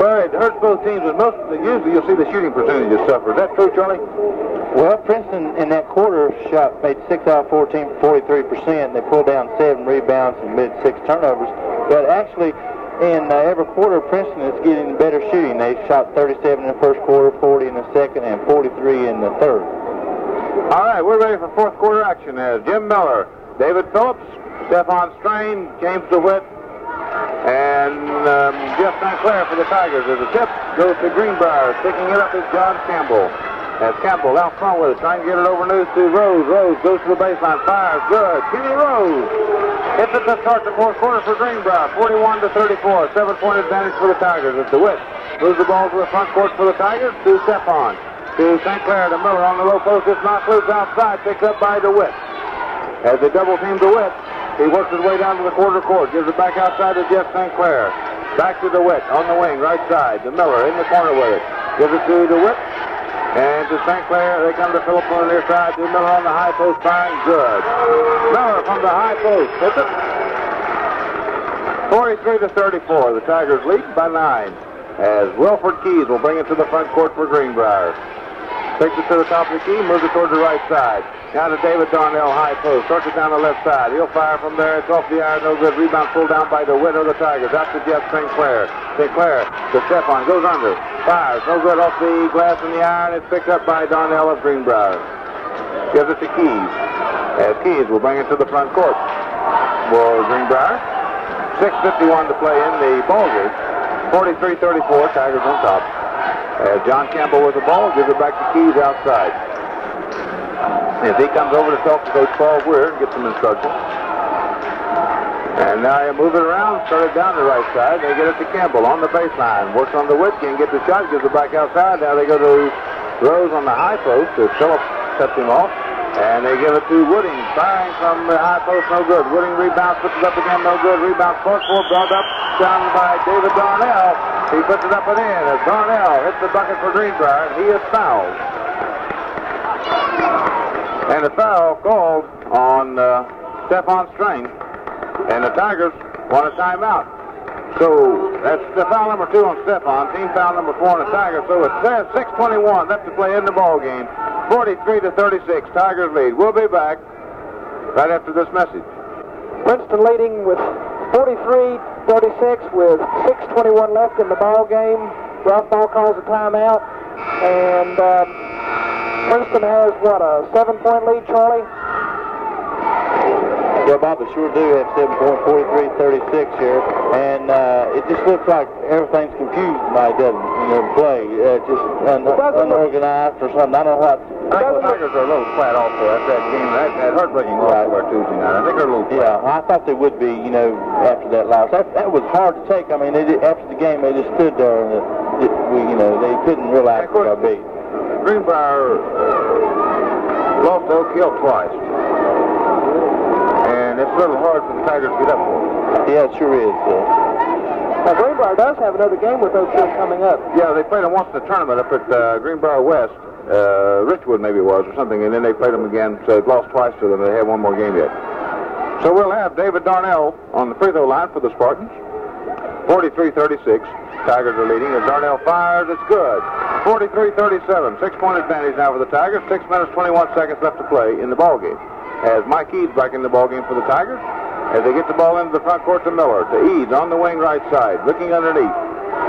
Well, it hurts both teams, but most usually you'll see the shooting percentages suffer. Is that true, Charlie? Well, Princeton in that quarter shot made six out of 14 43 percent. They pulled down seven rebounds and made six turnovers. But actually, in uh, every quarter, Princeton is getting better shooting. They shot 37 in the first quarter, 40 in the second, and 43 in the third. All right, we're ready for fourth quarter action as Jim Miller, David Phillips, Stephon Strain, James DeWitt, and um, Jeff. Clair for the Tigers. As the tip goes to Greenbrier. Picking it up is John Campbell. As Campbell out front with it, trying to get it over news to Rose. Rose goes to the baseline, fires, good. Kenny Rose hits it to start the fourth quarter for Greenbrier, 41 to 34. Seven-point advantage for the Tigers. As DeWitt moves the ball to the front court for the Tigers to Stephon. To St. Clair to Miller on the low post. It's knocked loose outside, picked up by DeWitt. As they double team DeWitt, he works his way down to the quarter court, gives it back outside to Jeff St. Clair. Back to DeWitt on the wing, right side. To Miller in the corner with it. Gives it to DeWitt. And to St. Clair, they come to Phillip on the near side. To Miller on the high post, fine, good. Miller from the high post, hits it. 43 to 34. The Tigers lead by nine. As Wilford Keys will bring it to the front court for Greenbrier. Takes it to the top of the key, moves it toward the right side. Now to David Darnell, high post. It down the left side. He'll fire from there. It's off the iron, no good. Rebound pulled down by the winner of the Tigers. Out to Jeff St. Clair. To Stephon. Goes under. Fires. No good off the glass and the iron. It's picked up by Darnell of Greenbrier. Gives it to Keys. As Keys will bring it to the front court for Greenbrier. 6.51 to play in the ball game. 43-34. Tigers on top. As John Campbell with the ball, gives it back to Keys outside. As he comes over to talk to Coach Paul Greer and get some instructions. And now he move it around, started down the right side. They get it to Campbell on the baseline. Works on the width, can't get the shot, gives it back outside. Now they go to Rose on the high post. As Phillips cuts him off. And they give it to Wooding, firing from the high post, no good. Wooding rebounds, puts it up again, no good. Rebound, force four, brought up, down by David Darnell. He puts it up and in as Darnell hits the bucket for Greenbrier, and he is fouled. And a foul called on uh, Stephon Strain. And the Tigers want a timeout. So that's the foul number two on Stephon, team foul number four on the Tigers. So it says 6.21 left to play in the ball game. 43 to 36, Tigers lead. We'll be back right after this message. Princeton leading with 43-36 with 6.21 left in the ball game. Ralph Ball calls a timeout. And um, Princeton has, what, a seven-point lead, Charlie? Yeah, Bob, they sure do have 7.43-36 here, and uh, it just looks like everything's confused tonight, doesn't it? You know, play uh, just un- doesn't look- unorganized or something. I don't know what. I think the Tigers are a little flat also after that game. That, that heartbreaking loss to our Tuesday night. I think they're a little flat. Yeah, I thought they would be. You know, after that loss, that, that was hard to take. I mean, they did, after the game, they just stood there and uh, it, we, you know, they couldn't realize Of course. What. Greenbrier uh, lost to Oak Hill twice. And it's a little hard for the Tigers to get up for. Yeah, it sure is. Now, Greenbrier does have another game with Oak Hill coming up. Yeah, they played them once in the tournament up at uh, Greenbrier West. Uh, Richwood maybe it was or something, and then they played them again, so they've lost twice to them. They have one more game yet. So we'll have David Darnell on the free throw line for the Spartans. 43-36. Tigers are leading. As Darnell fires, it's good. 43-37. Six-point advantage now for the Tigers. Six minutes, 21 seconds left to play in the ball game. As Mike Eads back in the ball game for the Tigers. As they get the ball into the front court to Miller. To Eads on the wing right side, looking underneath.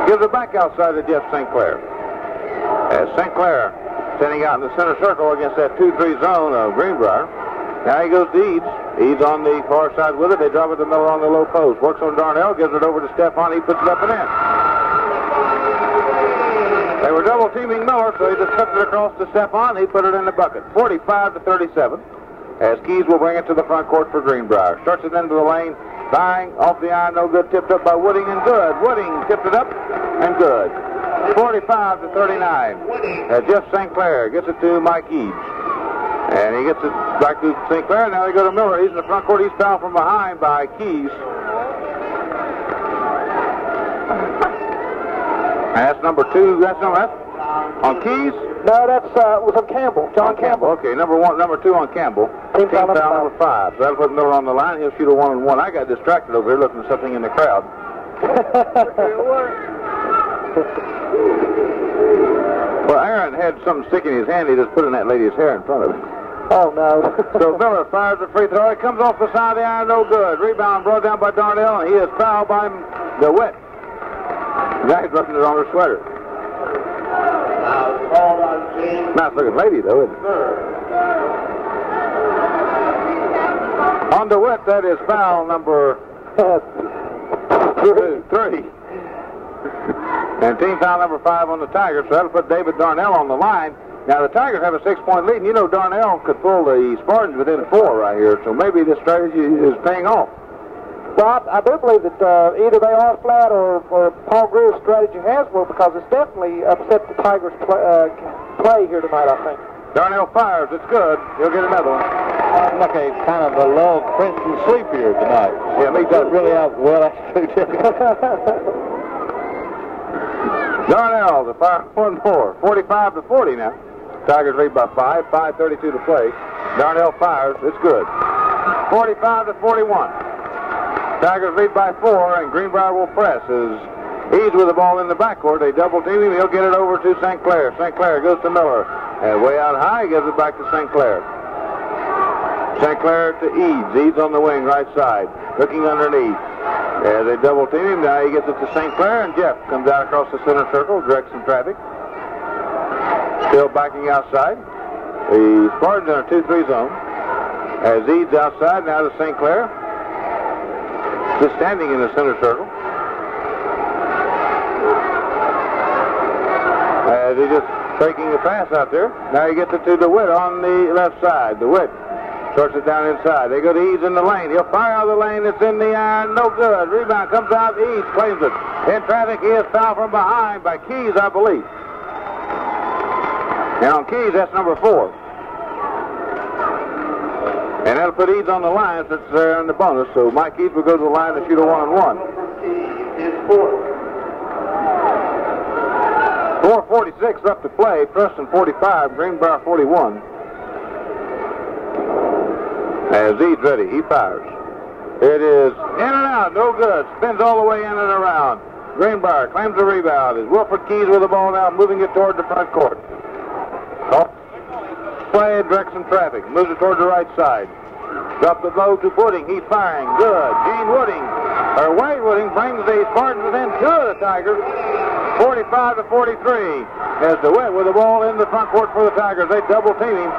Gives it back outside to Jeff St. Clair. As St. Clair standing out in the center circle against that 2-3 zone of Greenbrier. Now he goes Eads. Eads on the far side with it. They drop it to Miller on the low post. Works on Darnell, gives it over to Stephon. He puts it up and in. They were double teaming Miller, so he just cuts it across to Stephon. He put it in the bucket. 45 to 37. As Keys will bring it to the front court for Greenbrier. Starts it into the lane. Bang, off the iron, no good. Tipped up by Wooding and good. Wooding tipped it up and good. 45 to 39. As Jeff St. Clair gets it to Mike Eads. And he gets it back to St. Clair. Now they go to Miller. He's in the front court. He's fouled from behind by Keys. And that's number two. That's number that's on Keys. No, that's uh, was on Campbell, John On Campbell. Okay, number one, number two on Campbell. Team foul number foul number five. So that'll put Miller on the line. He'll shoot a one and one. I got distracted over here looking at something in the crowd. Well, Aaron had something sticking in his hand. He just put in that lady's hair in front of him. Oh, no. So Miller fires the free throw. It comes off the side of the iron, no good. Rebound brought down by Darnell, and he is fouled by DeWitt. Guy's rubbing it on her sweater. Nice looking lady, though, isn't it? On DeWitt, that is foul number two, three. And team foul number five on the Tigers, so that'll put David Darnell on the line. Now, the Tigers have a six-point lead, and you know Darnell could pull the Spartans within four right here, so maybe this strategy is paying off. Well, I, I do believe that uh, either they are flat or, or Paul Greer's strategy has worked because it's definitely upset the Tigers' play, uh, play here tonight, I think. Darnell fires. It's good. He'll get another one. I'm Like a kind of a lull Princeton sleep here tonight. Yeah, me Got too. really out. Well, that's true. too. Darnell to fire one more. 45 to 40 now. Tigers lead by five. 5.32 to play. Darnell fires. It's good. 45 to 41. Tigers lead by four, and Greenbrier will press as he's with the ball in the backcourt. They double team him. He'll get it over to St. Clair. St. Clair goes to Miller. And way out high, he gives it back to St. Clair. St. Clair to Eads. Eads on the wing, right side. Looking underneath. As they double team him, now he gets it to St. Clair, and Jeff comes out across the center circle, directs some traffic. Still backing outside. The Spartans in a 2-3 zone. As Eads outside, now to St. Clair. Just standing in the center circle. As he just taking the pass out there. Now he gets it to DeWitt on the left side. DeWitt starts it down inside. They go to Eads in the lane. He'll fire out of the lane. It's in the iron. No good. Rebound comes out. Eads claims it. In traffic, he is fouled from behind by Keys, I believe. And on Keys, that's number four. And that'll put Eads on the line since they're in the bonus. So Mike Eads will go to the line to shoot a one and one. 446 up to play. Princeton 45, Greenbrier 41. As Eads ready, he fires. It is in and out, no good. Spins all the way in and around. Greenbrier claims the rebound. Is Wilford Keys with the ball now, moving it toward the front court. Play, directs some traffic. Moves it toward the right side. Drop the low to Wooding. He's firing. Good. Gene Wooding, or Wade Wooding, brings the Spartans within two of the Tigers. 45 to 43. As DeWitt with the ball in the front court for the Tigers. They double team him.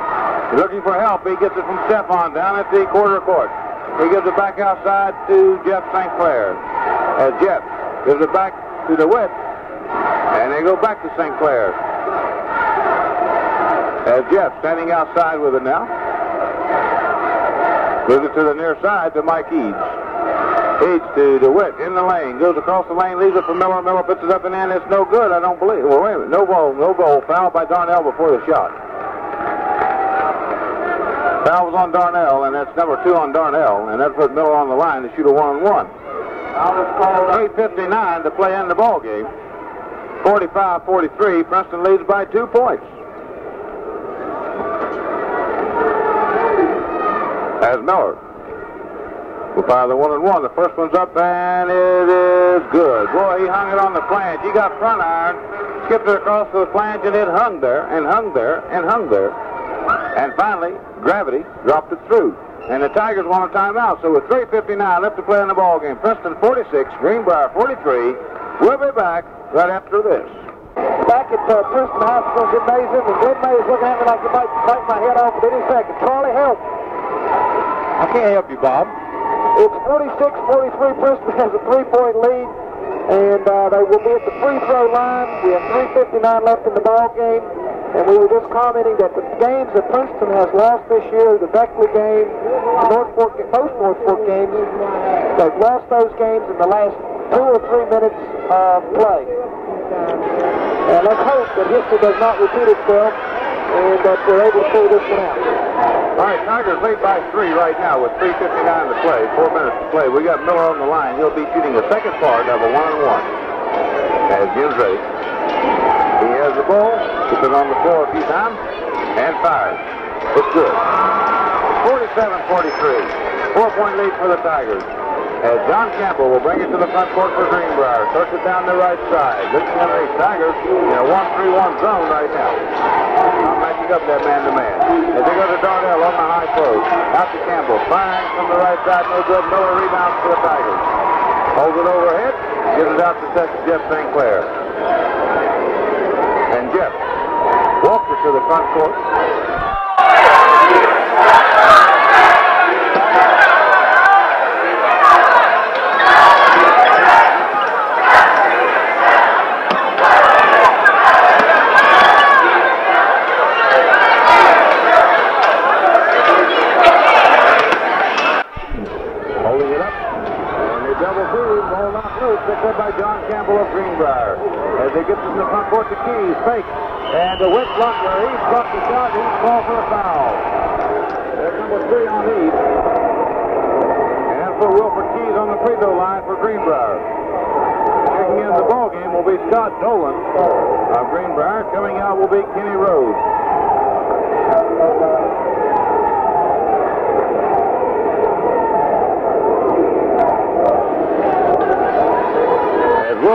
He's looking for help. He gets it from Stephon down at the quarter court. He gives it back outside to Jeff St. Clair. As Jeff gives it back to DeWitt. And they go back to St. Clair. As Jeff standing outside with it now. Moves it to the near side to Mike Eads. Eads to DeWitt in the lane. Goes across the lane, leaves it for Miller. Miller puts it up and in. It's no good, I don't believe. Well, wait a minute. No ball, no goal. Foul by Darnell before the shot. Foul was on Darnell, and that's number two on Darnell, and that put Miller on the line to shoot a one-on-one. 8.59 to play in the ball game. 45-43. Princeton leads by two points. As Miller We'll fire the one and one. The first one's up and it is good. Boy, he hung it on the flange. He got front iron, skipped it across the flange, and it hung there and hung there and hung there. And finally, gravity dropped it through. And the Tigers want a timeout. So with 3.59 left to play in the ball game, Preston 46, Greenbrier 43. We'll be back right after this. Back at uh, Princeton Hospital Gymnasium, and Glenn May is looking at me like he might bite my head off at any second. Charlie, help. I can't help you, Bob. It's 46-43. Princeton has a three-point lead, and uh, they will be at the free throw line. We have 3.59 left in the ball game, and we were just commenting that the games that Princeton has lost this year, the Beckley game, the North Fork, most North Fork games, they've lost those games in the last two or three minutes of play. And let's hope that history does not repeat itself and that we're able to pull this one out. All right, Tigers lead by three right now with 3.59 to play, four minutes to play. We got Miller on the line. He'll be shooting the second part of a one-and-one. As ready. He has the ball, puts it on the floor a few times, and fires. It's good. 47-43. Four-point lead for the Tigers. As John Campbell will bring it to the front court for Greenbrier. Starts it down the right side. Looking at the Tigers in a 1-3-1 zone right now. Matching up that man-to-man. As they go to Darnell on the high post. Out to Campbell. Firing from the right side. No good. Miller rebounds for the Tigers. Holds it overhead. Gives it out to Jeff St. Clair. And Jeff walks it to the front court. double team, ball knocked loose, picked up by John Campbell of Greenbrier. As he gets in the front to fake. And DeWitt blocker, he's blocked the shot, he's called for a foul. There's number three on East. And for Wilford Keys on the free throw line for Greenbrier. Checking in the ball game will be Scott Dolan of Greenbrier. Coming out will be Kenny Rose.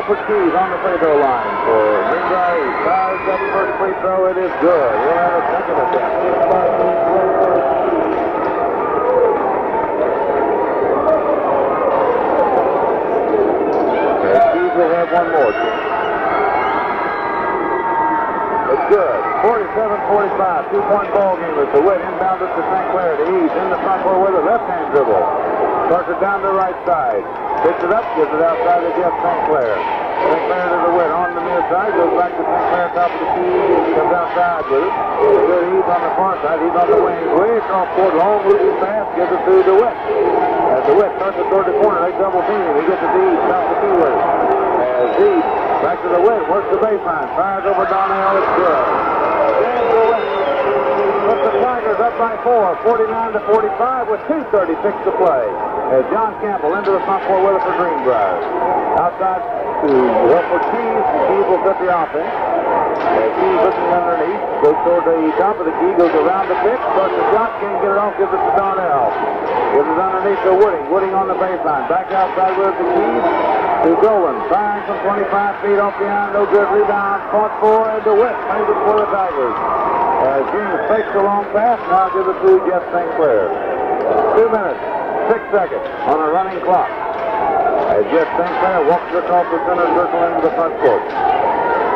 Wilford Keys on the free throw line for. He fires that first free throw. It is good. We'll have a second attempt. As Keys will have one more. It's good. 47-45, two-point ball game as DeWitt inbound it to St. Clair to Eads in the front court with a left-hand dribble. Starts it down the right side. Picks it up, gives it outside to Jeff St. Clair. St. Clair to DeWitt on the near side, goes back to St. Clair, top of the key, comes outside with it. Good Eads on the far side, he's on the wing, way across court, long moving pass, gives it to DeWitt. As DeWitt starts it toward the corner, they double team him. He gets it to top of the key with it. As Eads back to DeWitt, works the baseline, fires over Darnell, it's good. Puts the Tigers up by four, 49 to 45 with 2.36 to play. As John Campbell into the front court with it for Greenbrier. Outside to Keys, and Keys will set the offense. Keys looking underneath, goes toward the top of the key, goes around the pick, but the shot, can't get it off, gives it to Darnell. Gives it underneath to Wooding, Wooding on the baseline. Back outside with the Keys to Dolan. Firing from 25 feet off the iron, no good rebound, fought for, and DeWitt plays it for the Tigers. As James fakes a long pass, now gives it to Jeff St. Clair. Two minutes, six seconds on a running clock. As Jeff St. Clair walks across the center circle into the front court.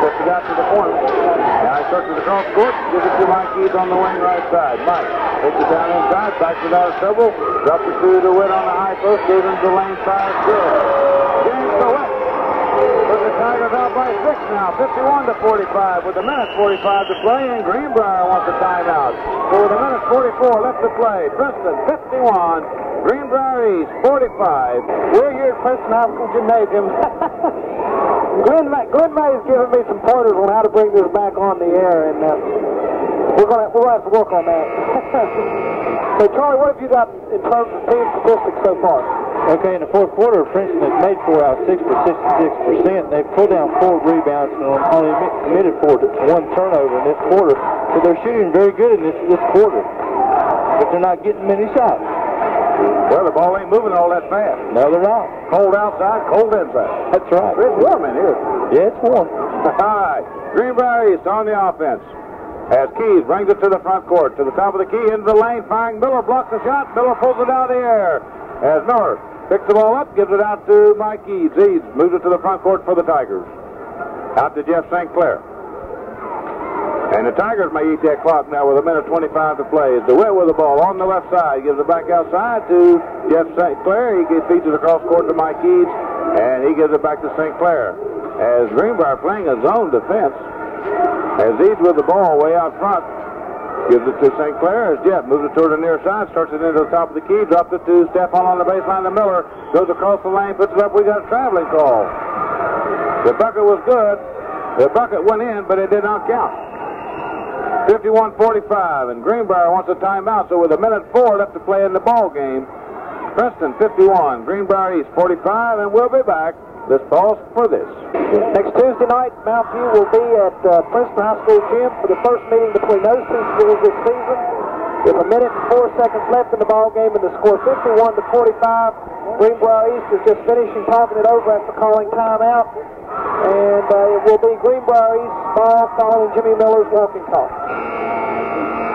Puts it out to the corner. Now he searches across court, gives it to Mike Keys on the wing right side. Mike takes it down inside, backs it out of trouble, drops it to DeWitt on the high post, gave him the lane side, good. James DeWitt Put the Tigers out by six now, 51 to 45, with a minute 45 to play, and Greenbrier wants a timeout. So with a minute 44 left to play, Princeton 51, Greenbrier East 45. We're here at Princeton High School Gymnasium. Glenn, Ma- Glenn May's given me some pointers on how to bring this back on the air, and uh, we're gonna we'll have to work on that. so, Charlie, what have you got in terms of team statistics so far? Okay, in the fourth quarter, Princeton has made four out of six for 66%. They've pulled down four rebounds and only committed four one turnover in this quarter. So they're shooting very good in this, this quarter. But they're not getting many shots. Well, the ball ain't moving all that fast. No, they're not. Cold outside, cold inside. That's right. It's warm in here. Yeah, it's warm. All right. Greenbrier East on the offense. As Keys brings it to the front court, to the top of the key, into the lane, firing Miller, blocks the shot. Miller pulls it out of the air. As Miller picks the ball up, gives it out to Mike Eads. Eads moves it to the front court for the Tigers. Out to Jeff St. Clair. And the Tigers may eat that clock now with a minute 25 to play. As DeWitt with the ball on the left side, gives it back outside to Jeff St. Clair. He feeds it across court to Mike Eads, and he gives it back to St. Clair. As Greenbrier playing a zone defense, as Eads with the ball way out front, gives it to St. Clair as Jeff moves it toward the near side, starts it into the top of the key, drops it to Stephon on the baseline to Miller, goes across the lane, puts it up. We got a traveling call. The bucket was good. The bucket went in, but it did not count. 51-45, and Greenbrier wants a timeout. So with a minute four left to play in the ball game, Princeton 51, Greenbrier East 45, and we'll be back. This ball's for this. Next Tuesday night, Mount View will be at uh, Princeton High School gym for the first meeting between those two schools this season. With a minute and four seconds left in the ball game, and the score 51 to 45. Greenbrier East is just finishing talking it over after calling timeout, and uh, it will be Greenbrier East ball following Jimmy Miller's walking call.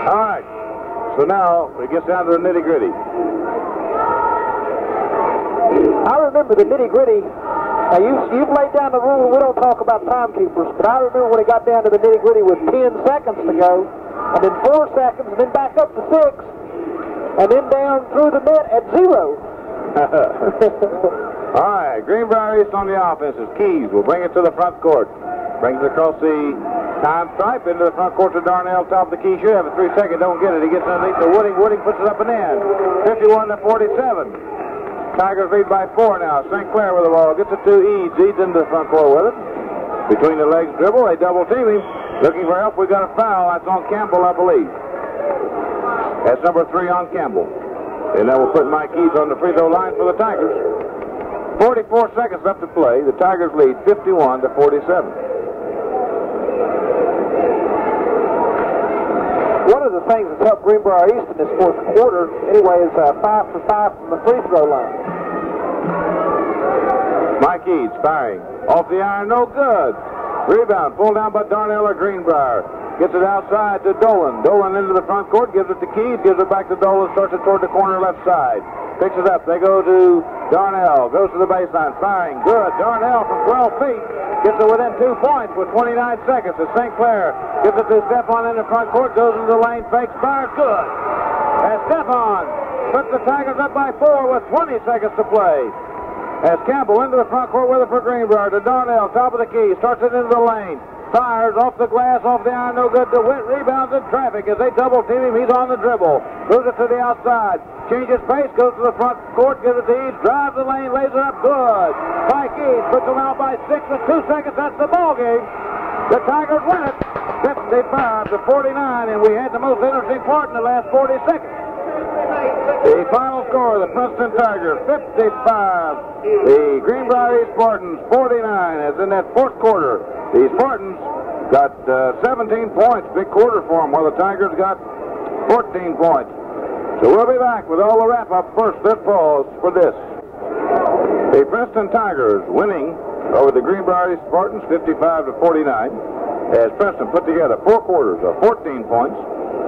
All right. So now it gets down to the nitty gritty. I remember the nitty gritty. Now you you've laid down the rule. We don't talk about timekeepers, but I remember when it got down to the nitty gritty with 10 seconds to go, and then four seconds, and then back up to six, and then down through the net at zero. All right, Greenbrier East on the offense is Keys. will bring it to the front court. Brings it across the time stripe into the front court to Darnell, top of the key. Should have a three second, don't get it. He gets underneath the Wooding. Wooding puts it up and in. 51 to 47. Tigers lead by four now. St. Clair with the ball. Gets it to Eads. Eads into the front court with it. Between the legs dribble. They double team him. Looking for help. We've got a foul. That's on Campbell, I believe. That's number three on Campbell. And that will put Mike Eads on the free throw line for the Tigers. 44 seconds left to play. The Tigers lead 51 to 47. One of the things that's helped Greenbrier East in this fourth quarter, anyway, is uh, five for five from the free throw line. Mike Eads firing. Off the iron, no good. Rebound, pulled down by Darnell or Greenbrier. Gets it outside to Dolan. Dolan into the front court, gives it to Keys, gives it back to Dolan, starts it toward the corner left side. Picks it up. They go to Darnell. Goes to the baseline. Firing. Good. Darnell from 12 feet. Gets it within two points with 29 seconds. To St. Clair. Gives it to Stephon in the front court. Goes into the lane. Fakes. Fires. Good. As Stephon puts the Tigers up by four with 20 seconds to play. As Campbell into the front court with it for Greenbrier. To Darnell. Top of the key. Starts it into the lane. Fires off the glass, off the iron, no good DeWitt. Rebounds in traffic as they double team him. He's on the dribble. Moves it to the outside. Changes pace, goes to the front court, gives it to Eads, drives the lane, lays it up good. Mike Eads puts them out by six with two seconds. That's the ball game. The Tigers win it 55 to 49, and we had the most interesting part in the last 40 seconds. The final score, the Princeton Tigers 55, the Greenbrier Spartans 49, as in that fourth quarter. The Spartans got uh, 17 points, big quarter for them, while the Tigers got 14 points. So we'll be back with all the wrap-up. First, let's pause for this. The Princeton Tigers winning over the Greenbrier Spartans 55 to 49 as Princeton put together four quarters of 14 points,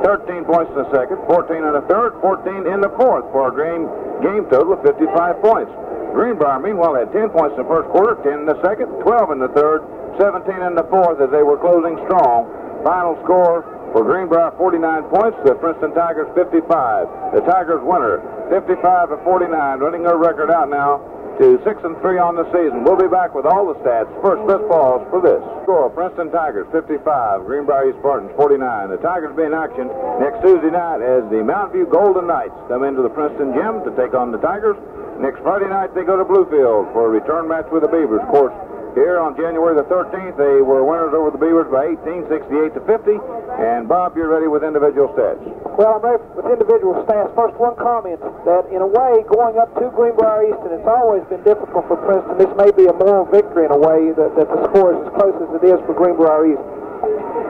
13 points in the second, 14 in the third, 14 in the fourth for a game, game total of 55 points. Greenbrier, meanwhile, had 10 points in the first quarter, 10 in the second, 12 in the third, 17 in the fourth as they were closing strong. Final score for Greenbrier, 49 points. The Princeton Tigers, 55. The Tigers winner, 55 to 49, running their record out now to 6 and 3 on the season. We'll be back with all the stats. First, let's pause for this. Score, Princeton Tigers, 55. Greenbrier East Spartans, 49. The Tigers be in action next Tuesday night as the Mountain View Golden Knights come into the Princeton Gym to take on the Tigers. Next Friday night, they go to Bluefield for a return match with the Beavers. Of course, here on January the 13th, they were winners over the Beavers by 18, 68 to 50. And Bob, you're ready with individual stats. Well, I'm ready with individual stats. First, one comment that in a way, going up to Greenbrier East, and it's always been difficult for Princeton. This may be a moral victory in a way that, that the score is as close as it is for Greenbrier East.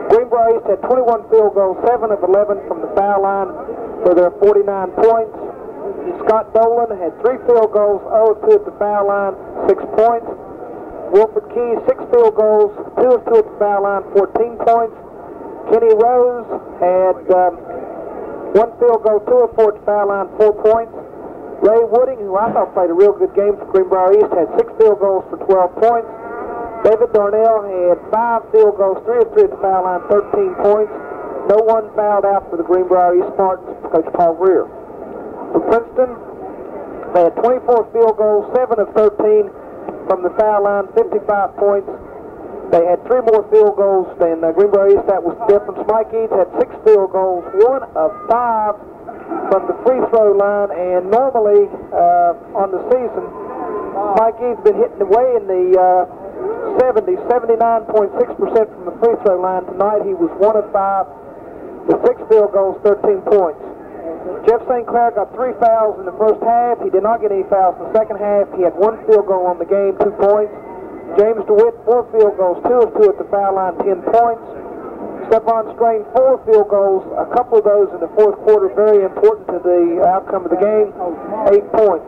Greenbrier East had 21 field goals, 7 of 11 from the foul line for their 49 points. Scott Dolan had 3 field goals, 0 2 at the foul line, 6 points. Wilford Keys, six field goals, two of two at the foul line, 14 points. Kenny Rose had um, one field goal, two of four at the foul line, four points. Ray Wooding, who I thought played a real good game for Greenbrier East, had six field goals for 12 points. David Darnell had five field goals, three of three at the foul line, 13 points. No one fouled out for the Greenbrier East Spartans, Coach Paul Greer. For Princeton, they had 24 field goals, seven of 13 from the foul line, 55 points. They had three more field goals than uh, Greenbrier East. That was the difference. Mike Eads had six field goals, one of five from the free throw line. And normally uh, on the season, Mike Eads been hitting away in the uh, 70, 79.6% from the free throw line. Tonight he was one of five with six field goals, 13 points. Jeff St. Clair got three fouls in the first half. He did not get any fouls in the second half. He had one field goal on the game, two points. James DeWitt, four field goals, two of two at the foul line, ten points. Stephon Strain, four field goals, a couple of those in the fourth quarter, very important to the outcome of the game, eight points.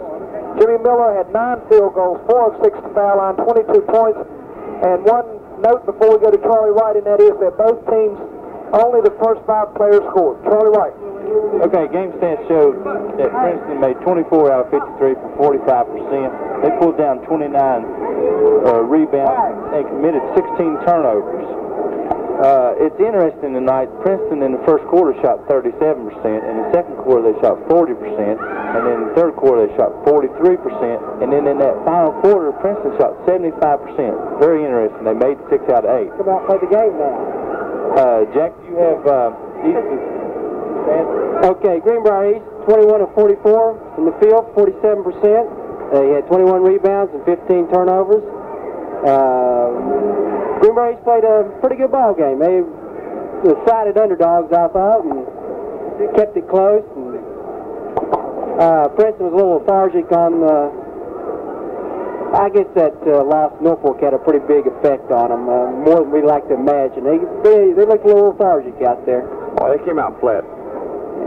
Jimmy Miller had nine field goals, four of six the foul line, 22 points. And one note before we go to Charlie Wright, and that is that both teams, only the first five players scored. Charlie Wright. Okay, game stats show that Princeton made 24 out of 53 for 45%. They pulled down 29 uh, rebounds and committed 16 turnovers. Uh, it's interesting tonight, Princeton in the first quarter shot 37%, in the second quarter they shot 40%, and then in the third quarter they shot 43%, and then in that final quarter, Princeton shot 75%. Very interesting. They made six out of eight. Come out and play the game now. Uh, Jack, do you have uh, Okay, Greenbrier East, 21 of 44 from the field, 47%. They had 21 rebounds and 15 turnovers. Uh, Greenbrier's played a pretty good ball game. They decided underdogs, I thought, and kept it close. And, uh, Princeton was a little lethargic on the. I guess that uh, loss North Fork had a pretty big effect on them, uh, more than we like to imagine. They, they they looked a little lethargic out there. Well, they came out flat.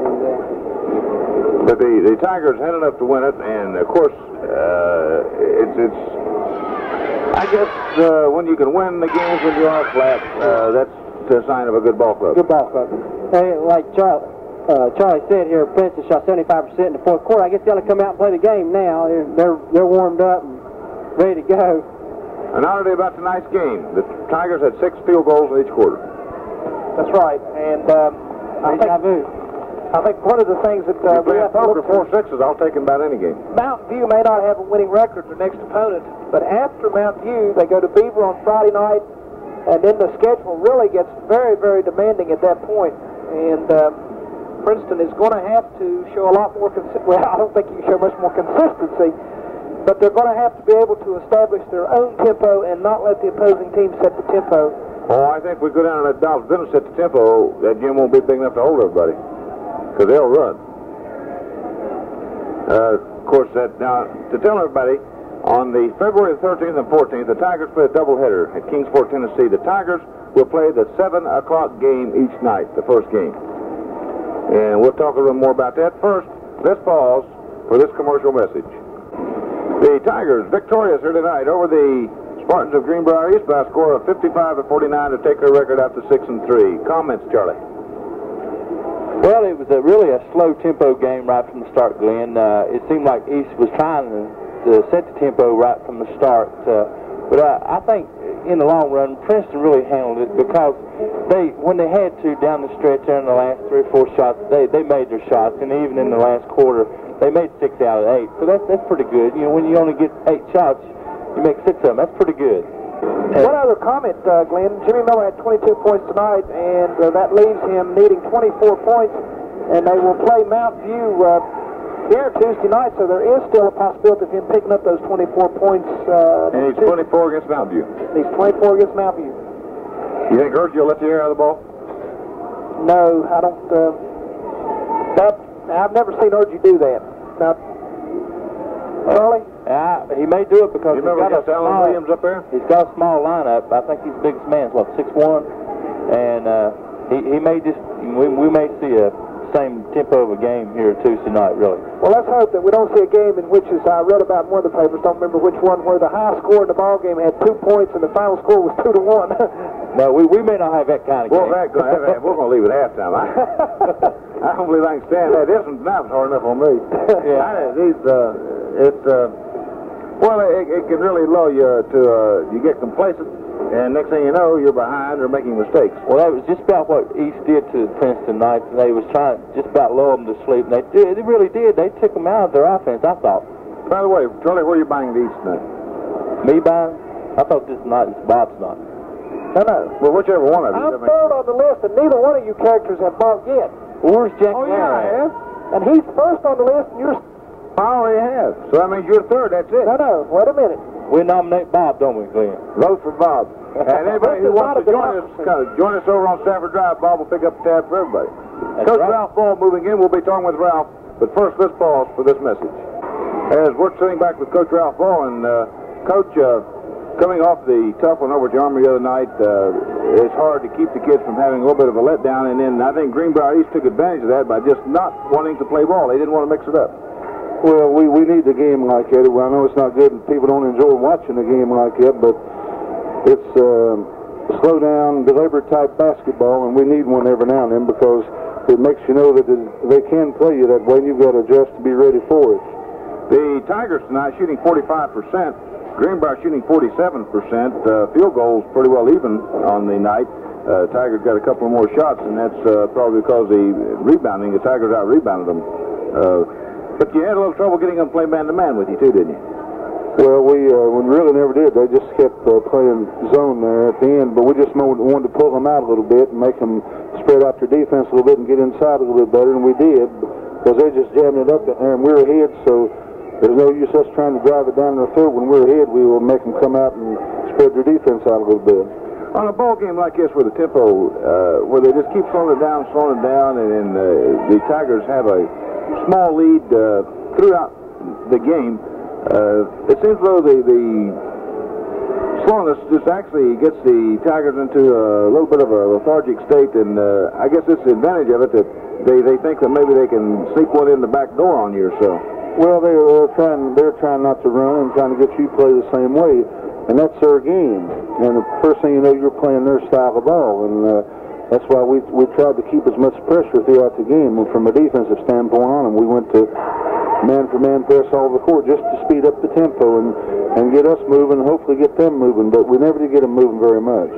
And, uh, But the, the Tigers had enough to win it, and of course, uh, it's it's. I guess uh, when you can win the games when you are flat, uh, that's a sign of a good ball club. Good ball club. Hey, like Charlie, uh, Charlie said here, Princeton shot 75% in the fourth quarter. I guess they ought to come out and play the game now. They're they're, they're warmed up and ready to go. And now today about tonight's game, the Tigers had six field goals in each quarter. That's right. And um, I, think, I think one of the things that uh, we have to over look four sixes, I'll take them about any game. Mountain View may not have a winning record their next opponent, but after Mountain View, they go to Beaver on Friday night, and then the schedule really gets very, very demanding at that point. And um, Princeton is going to have to show a lot more. Consi- well, I don't think you can show much more consistency, but they're going to have to be able to establish their own tempo and not let the opposing team set the tempo. Oh, I think if we go down and let Dobyns-Bennett set the tempo, that gym won't be big enough to hold everybody. Because they'll run. Uh, of course, that now, to tell everybody, on the February 13th and 14th, the Tigers play a doubleheader at Kingsport, Tennessee. The Tigers will play the 7 o'clock game each night, the first game. And we'll talk a little more about that. First, let's pause for this commercial message. The Tigers victorious here tonight over the Spartans of Greenbrier East by a score of 55 to 49 to take their record out to 6 and 3. Comments, Charlie? Well, it was a really a slow tempo game right from the start, Glenn. Uh, it seemed like East was trying to, to set the tempo right from the start. Uh, but I, I think in the long run, Princeton really handled it because they, when they had to down the stretch there in the last three or four shots, they, they made their shots, and even in the last quarter, they made six out of eight. So that's that's pretty good. You know, when you only get eight shots, you make six of them. That's pretty good. One other comment, uh, Glenn. Jimmy Miller had 22 points tonight, and uh, that leaves him needing 24 points. And they will play Mount View uh, here Tuesday night, so there is still a possibility of him picking up those 24 points. Uh, And he's Tuesday. 24 against Mountain View. He's 24 against Mount View. You think Hergy will let the air out of the ball? No, I don't. Uh, that I've never seen Urgy do that. Now, Charlie, Uh, he may do it because You he's got a small, Williams up there? He's got a small lineup. I think he's the biggest man. He's, What six one, and uh, he he may just we, we may see a same tempo of a game here Tuesday night. Really. well, let's hope that we don't see a game in which, as I read about in one of the papers, don't remember which one, where the high score in the ball game had two points and the final score was two to one. No, we, we may not have that kind of Well, game. that, that, we're going to leave at halftime. I, I don't believe I can stand that. This one tonight's hard enough on me. Yeah. I, these, uh, it's, uh, well, it, it can really lull you to, uh, you get complacent, and next thing you know, you're behind or making mistakes. Well, that was just about what East did to Princeton Knights. They was trying to just about lull them to sleep. And they did. They really did. They took them out of their offense. I thought. By the way, Charlie, where are you buying these tonight? Me buying? I thought this night was Bob's night. no, no. Well, whichever one of you. I'm third on the list, and neither one of you characters have bought yet. Where's Jack Oh, yeah, I have. And he's first on the list, and you're... I already have. So that means you're third. That's it. No, no, wait a minute. We nominate Bob, don't we, Glenn? Vote for Bob. And anybody who wants to join us, kind of join us over on Stafford Drive, Bob will pick up the tab for everybody. That's Coach right. Ralph Ball moving in. We'll be talking with Ralph. But first, let's pause for this message. As we're sitting back with Coach Ralph Ball, and uh, Coach, uh, coming off the tough one over at the other night, uh, it's hard to keep the kids from having a little bit of a letdown. And then I think Greenbrier East took advantage of that by just not wanting to play ball. They didn't want to mix it up. Well, we, we need the game like that. I know it's not good and people don't enjoy watching the game like that, but it's uh, slow down, deliberate type basketball, and we need one every now and then because it makes you know that they can play you that way, and you've got to adjust to be ready for it. The Tigers tonight shooting 45%. Greenbrier shooting 47%. Uh, field goals pretty well even on the night. Uh, Tigers got a couple more shots, and that's uh, probably because the rebounding, the Tigers out rebounded them. Uh, but you had a little trouble getting them to play man to man with you, too, didn't you? Well, we uh, we really never did. They just kept uh, playing zone there at the end, but we just wanted to pull them out a little bit and make them spread out their defense a little bit and get inside a little bit better, and we did because they just jamming it up there, and we were ahead, so There's no use us trying to drive it down their throat when we're ahead. We will make them come out and spread their defense out a little bit. On a ball game like this, where the tempo, uh, where they just keep slowing it down, slowing it down, and, and uh, the Tigers have a small lead uh, throughout the game, uh, it seems though the, the slowness just actually gets the Tigers into a little bit of a lethargic state, and uh, I guess it's the advantage of it that they, they think that maybe they can sneak one in the back door on you or so. Well, they're, they're trying. They're trying not to run and trying to get you to play the same way, and that's their game. And the first thing you know, you're playing their style of ball, and uh, that's why we we tried to keep as much pressure throughout the game. And from a defensive standpoint on them, we went to man for man press all the court just to speed up the tempo and and get us moving, and hopefully get them moving. But we never did get them moving very much.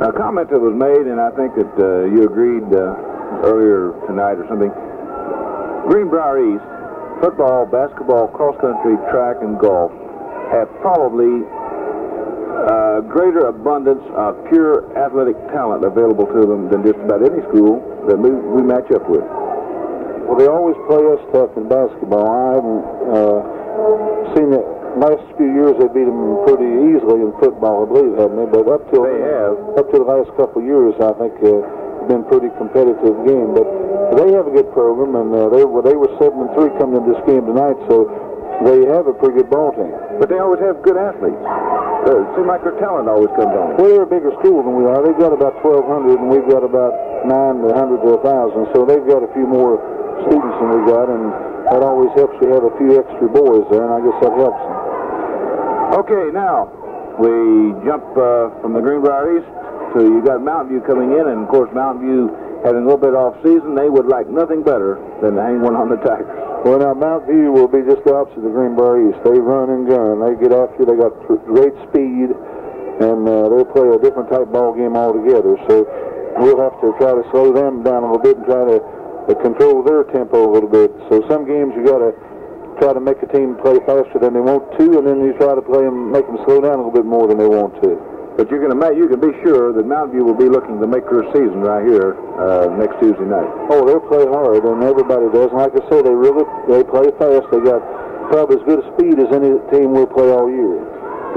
A comment that was made, and I think that uh, you agreed uh, earlier tonight or something. Greenbrier East, football, basketball, cross country, track, and golf have probably uh, greater abundance of pure athletic talent available to them than just about any school that we, we match up with. Well, they always play us tough in basketball. I haven't uh, seen it. Last few years they beat them pretty easily in football, I believe, haven't they? But up till They have. up to the last couple of years, I think uh, been pretty competitive game. But they have a good program, and uh, they were they were seven and three coming into this game tonight, so they have a pretty good ball team. But they always have good athletes. Uh, it seems like their talent always comes on. Well, they're a bigger school than we are. They've got about 1,200, and we've got about 900 to 1,000. So they've got a few more students than we got, and that always helps you have a few extra boys there, and I guess that helps them. Okay, now we jump uh, from the Greenbrier East to you got Mountain View coming in, and of course Mountain View having a little bit off season, they would like nothing better than to hang one on the Tigers. Well, now Mount View will be just the opposite of Greenbrier East. They run and gun. They get after you. They got great speed, and uh, they play a different type ball game altogether. So we'll have to try to slow them down a little bit and try to, to control their tempo a little bit. So some games you got to try to make a team play faster than they want to, and then you try to play them, make them slow down a little bit more than they want to. But you're going to make, you can be sure that Mountain View will be looking to make their season right here uh, next Tuesday night. Oh, they play hard, and everybody does. And like I say, they really they play fast. They got probably as good a speed as any team will play all year.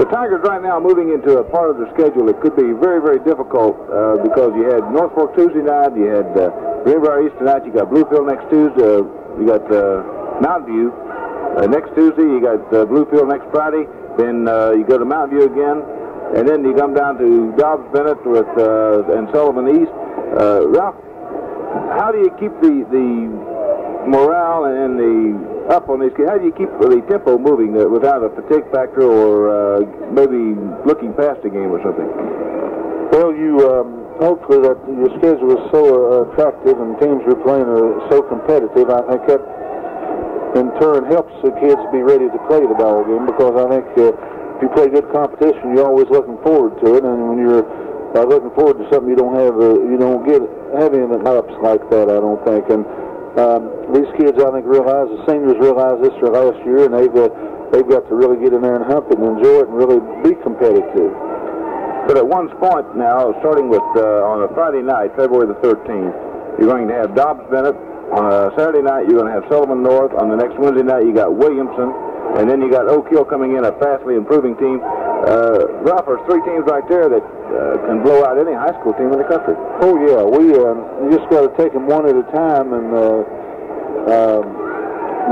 The Tigers right now moving into a part of their schedule that could be very, very difficult uh, because you had North Fork Tuesday night, you had uh, Greenbrier East tonight, you got Bluefield next Tuesday, uh, you got uh, Mountain View uh, next Tuesday, you got uh, Bluefield next Friday, then uh, you go to Mountain View again, and then you come down to Dobyns-Bennett with uh, and Sullivan East. Uh, Ralph, how do you keep the the morale and the up on these kids? How do you keep the tempo moving uh, without a fatigue factor or uh, maybe looking past the game or something? Well, you um, hopefully that your schedule is so uh, attractive and teams you're playing are so competitive. I think that in turn helps the kids be ready to play the ball game because I think uh, you play good competition, you're always looking forward to it, and when you're uh, looking forward to something, you don't have uh, you don't get have any ups like that. I don't think, and um, these kids I think realize the seniors realize this their last year, and they've uh, they've got to really get in there and hump it and enjoy it and really be competitive. But at one point now, starting with uh, on a Friday night, February the 13th, you're going to have Dobyns-Bennett. On a Saturday night, you're going to have Sullivan North. On the next Wednesday night, you got Williamson. And then you got Oak Hill coming in, a fastly improving team. Uh, Ralph, there's three teams right there that uh, can blow out any high school team in the country. Oh yeah, we uh, just got to take them one at a time and uh, um,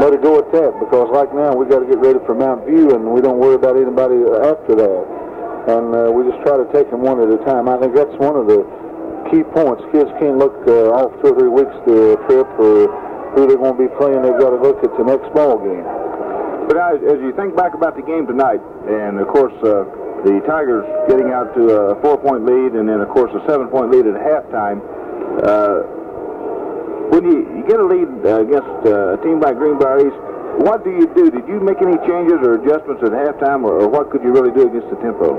let it go at that. Because like now we got to get ready for Mount View, and we don't worry about anybody after that. And uh, we just try to take them one at a time. I think that's one of the key points. Kids can't look uh, off two or three weeks to a trip or who they're going to be playing. They've got to look at the next ball game. But as, you think back about the game tonight, and of course uh, the Tigers getting out to a four-point lead, and then of course a seven-point lead at halftime. Uh, when you, you get a lead uh, against uh, a team like Greenbrier East, what do you do? Did you make any changes or adjustments at halftime, or, or what could you really do against the tempo?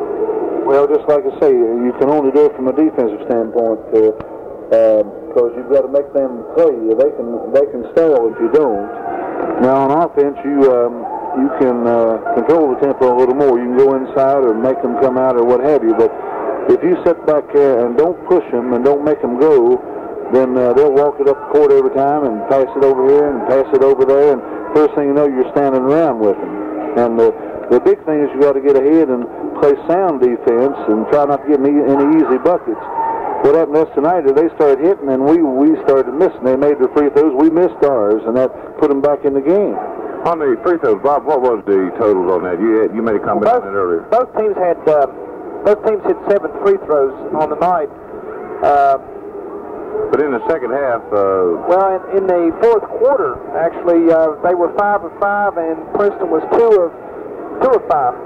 Well, just like I say, you can only do it from a defensive standpoint because you've got to make them play. They can they can stall if you don't. Now on offense, you um, you can uh, control the tempo a little more. You can go inside or make them come out or what have you. But if you sit back there and don't push them and don't make them go, then uh, they'll walk it up the court every time and pass it over here and pass it over there. And first thing you know, you're standing around with them. And the, the big thing is you got to get ahead and play sound defense and try not to get any, any easy buckets. What happened to us tonight is they started hitting and we, we started missing. They made their free throws. We missed ours, and that put them back in the game. On the free throws, Bob, what was the totals on that? You had, you made a comment both, on that earlier. Both teams had uh, both teams hit seven free throws on the night. Uh, but in the second half, uh, well, in, in the fourth quarter, actually, uh, they were five of five, and Princeton was two of two of five.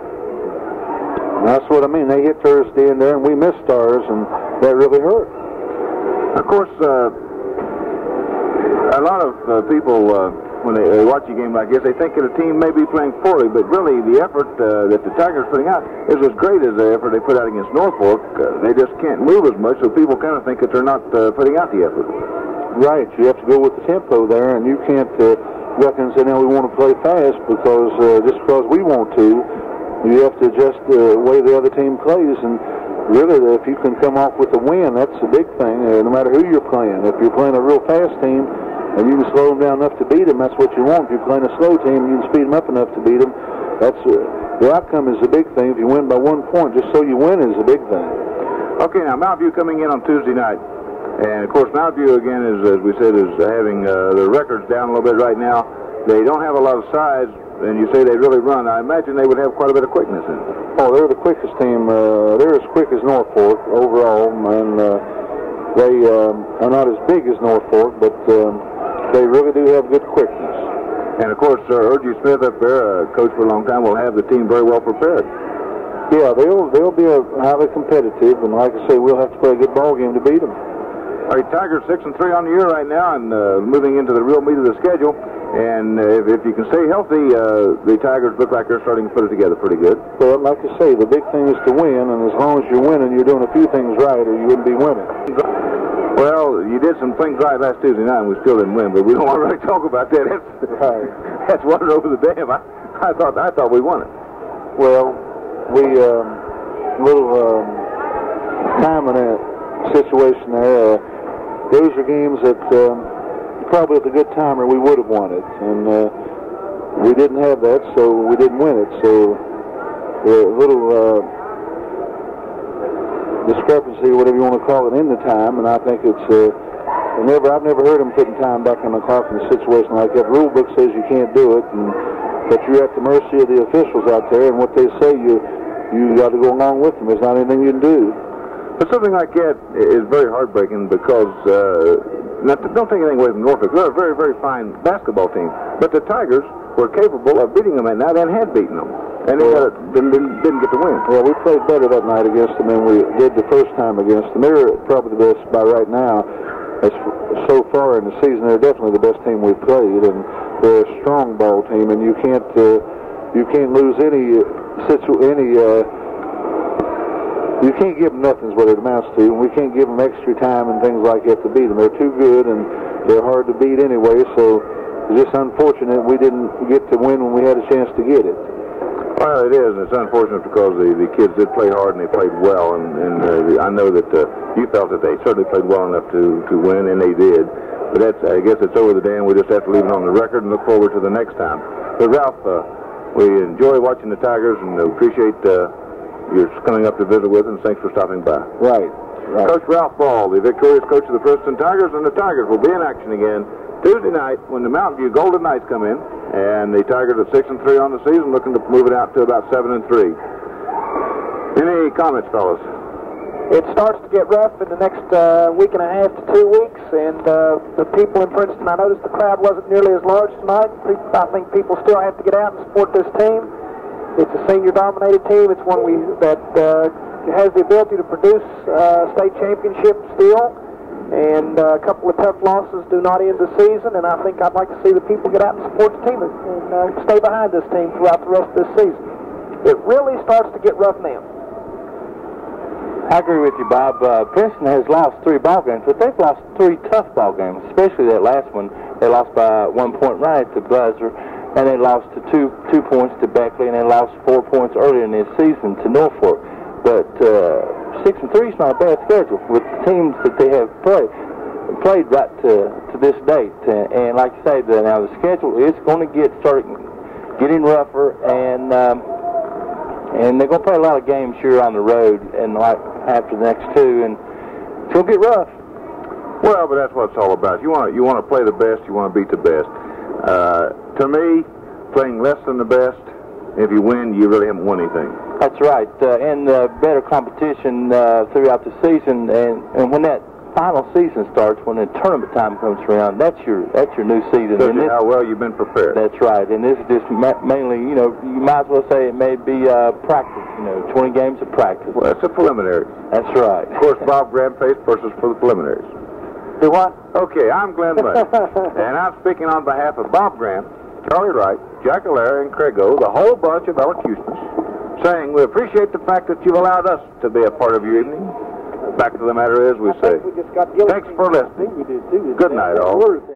That's what I mean. They hit Thursday in there, and we missed ours, and that really hurt. Of course, uh, a lot of uh, people, uh, when they, they watch a game like this, they think that a team may be playing poorly, but really the effort uh, that the Tigers are putting out is as great as the effort they put out against North Fork. Uh, they just can't move as much, so people kind of think that they're not uh, putting out the effort. Right. You have to go with the tempo there, and you can't uh, look and say, now we want to play fast because uh, just because we want to. You have to adjust the way the other team plays, and really, if you can come off with a win, that's a big thing. Uh, no matter who you're playing, if you're playing a real fast team and you can slow them down enough to beat them, that's what you want. If you're playing a slow team, you can speed them up enough to beat them. That's uh, the outcome is the big thing. If you win by one point, just so you win is a big thing. Okay, now Mountain View coming in on Tuesday night. And of course, Mountain View again is, as we said, is having uh, the records down a little bit right now. They don't have a lot of size, and you say they really run. I imagine they would have quite a bit of quickness in it. Oh, they're the quickest team. Uh, they're as quick as North Fork overall, and uh, they um, are not as big as North Fork, but um, they really do have good quickness. And of course, uh, Urgy Smith up there, uh, coach for a long time, will have the team very well prepared. Yeah, they'll they'll be a highly competitive, and like I say, we'll have to play a good ball game to beat them. All right, Tigers six and three on the year right now, and uh, moving into the real meat of the schedule. And uh, if, if you can stay healthy, uh, the Tigers look like they're starting to put it together pretty good. Well, like I say, the big thing is to win, and as long as you're winning, you're doing a few things right, or you wouldn't be winning. Well, you did some things right last Tuesday night, and we still didn't win, but we don't want to really talk about that. That's, right. that's water over the dam. I, I thought I thought we won it. Well, we um, little um, time in situation there. Uh, those are games that um, probably at the good timer we would have won it, and uh, we didn't have that, so we didn't win it. So a little uh, discrepancy, whatever you want to call it, in the time, and I think it's. Uh, never, I've never heard them putting time back on the clock in a situation like that. Rule book says you can't do it, and but you're at the mercy of the officials out there, and what they say, you you got to go along with them. There's not anything you can do. But something like that is very heartbreaking because, uh, not don't take anything away from North Fork. They're a very, very fine basketball team. But the Tigers were capable of beating them at night and had beaten them. And they Well- got, didn't, didn't get the win. Well, we played better that night against them than we did the first time against them. They're probably the best by right now. As so far in the season, they're definitely the best team we've played, and they're a strong ball team. And you can't uh, you can't lose any situ any uh, you can't give them nothing is what it amounts to. And we can't give them extra time and things like that to beat them. They're too good and they're hard to beat anyway. So it's just unfortunate we didn't get to win when we had a chance to get it. Well, it is, and it's unfortunate because the, the kids did play hard and they played well, and, and uh, the, I know that uh, you felt that they certainly played well enough to, to win, and they did. But that's, I guess it's over the dam. We just have to leave it on the record and look forward to the next time. But Ralph, uh, we enjoy watching the Tigers and appreciate uh, your coming up to visit with us, and thanks for stopping by. Right. Right. Coach Ralph Ball, the victorious coach of the Princeton Tigers, and the Tigers will be in action again Tuesday night when the Mountain View Golden Knights come in, and the Tigers are six and three on the season, looking to move it out to about seven and three. Any comments, fellas? It starts to get rough in the next uh, week and a half to two weeks, and uh, the people in Princeton, I noticed the crowd wasn't nearly as large tonight. I think people still have to get out and support this team. It's a senior-dominated team. It's one we that uh, has the ability to produce uh, state championships still, and uh, a couple of tough losses do not end the season. And I think I'd like to see the people get out and support the team and, uh, stay behind this team throughout the rest of this season. It really starts to get rough now. I agree with you, Bob. Uh, Princeton has lost three ball games, but they've lost three tough ball games, especially that last one. They lost by one point right at the buzzer, and they lost to two two points to Beckley, and they lost four points earlier in this season to North Fork. But uh, six and three is not a bad schedule with the teams that they have played. played right to to this date. And, and like I say, the, now the schedule is going to get starting getting rougher, and um, and they're going to play a lot of games here on the road, and like after the next two, and it's going to get rough. Well, but that's what it's all about. You want you want to play the best. You want to beat the best. Uh, to me, playing less than the best, if you win, you really haven't won anything. That's right, uh, and uh, better competition uh, throughout the season, and, and when that final season starts, when the tournament time comes around, that's your that's your new season. Shows and you how well you've been prepared. That's right, and this is just ma- mainly, you know, you might as well say it may be uh, practice. You know, 20 games of practice. Well, it's a preliminary. That's right. Of course, Bob Graham plays versus for the preliminaries. Do what? Okay, I'm Glenn May, and I'm speaking on behalf of Bob Grant, Charlie Wright, Jack Allaire, and Craig O, the whole bunch of elocutionists, saying we appreciate the fact that you've allowed us to be a part of your evening. Fact of the matter is, we say, We thanks for listening. We did too. Good night, all.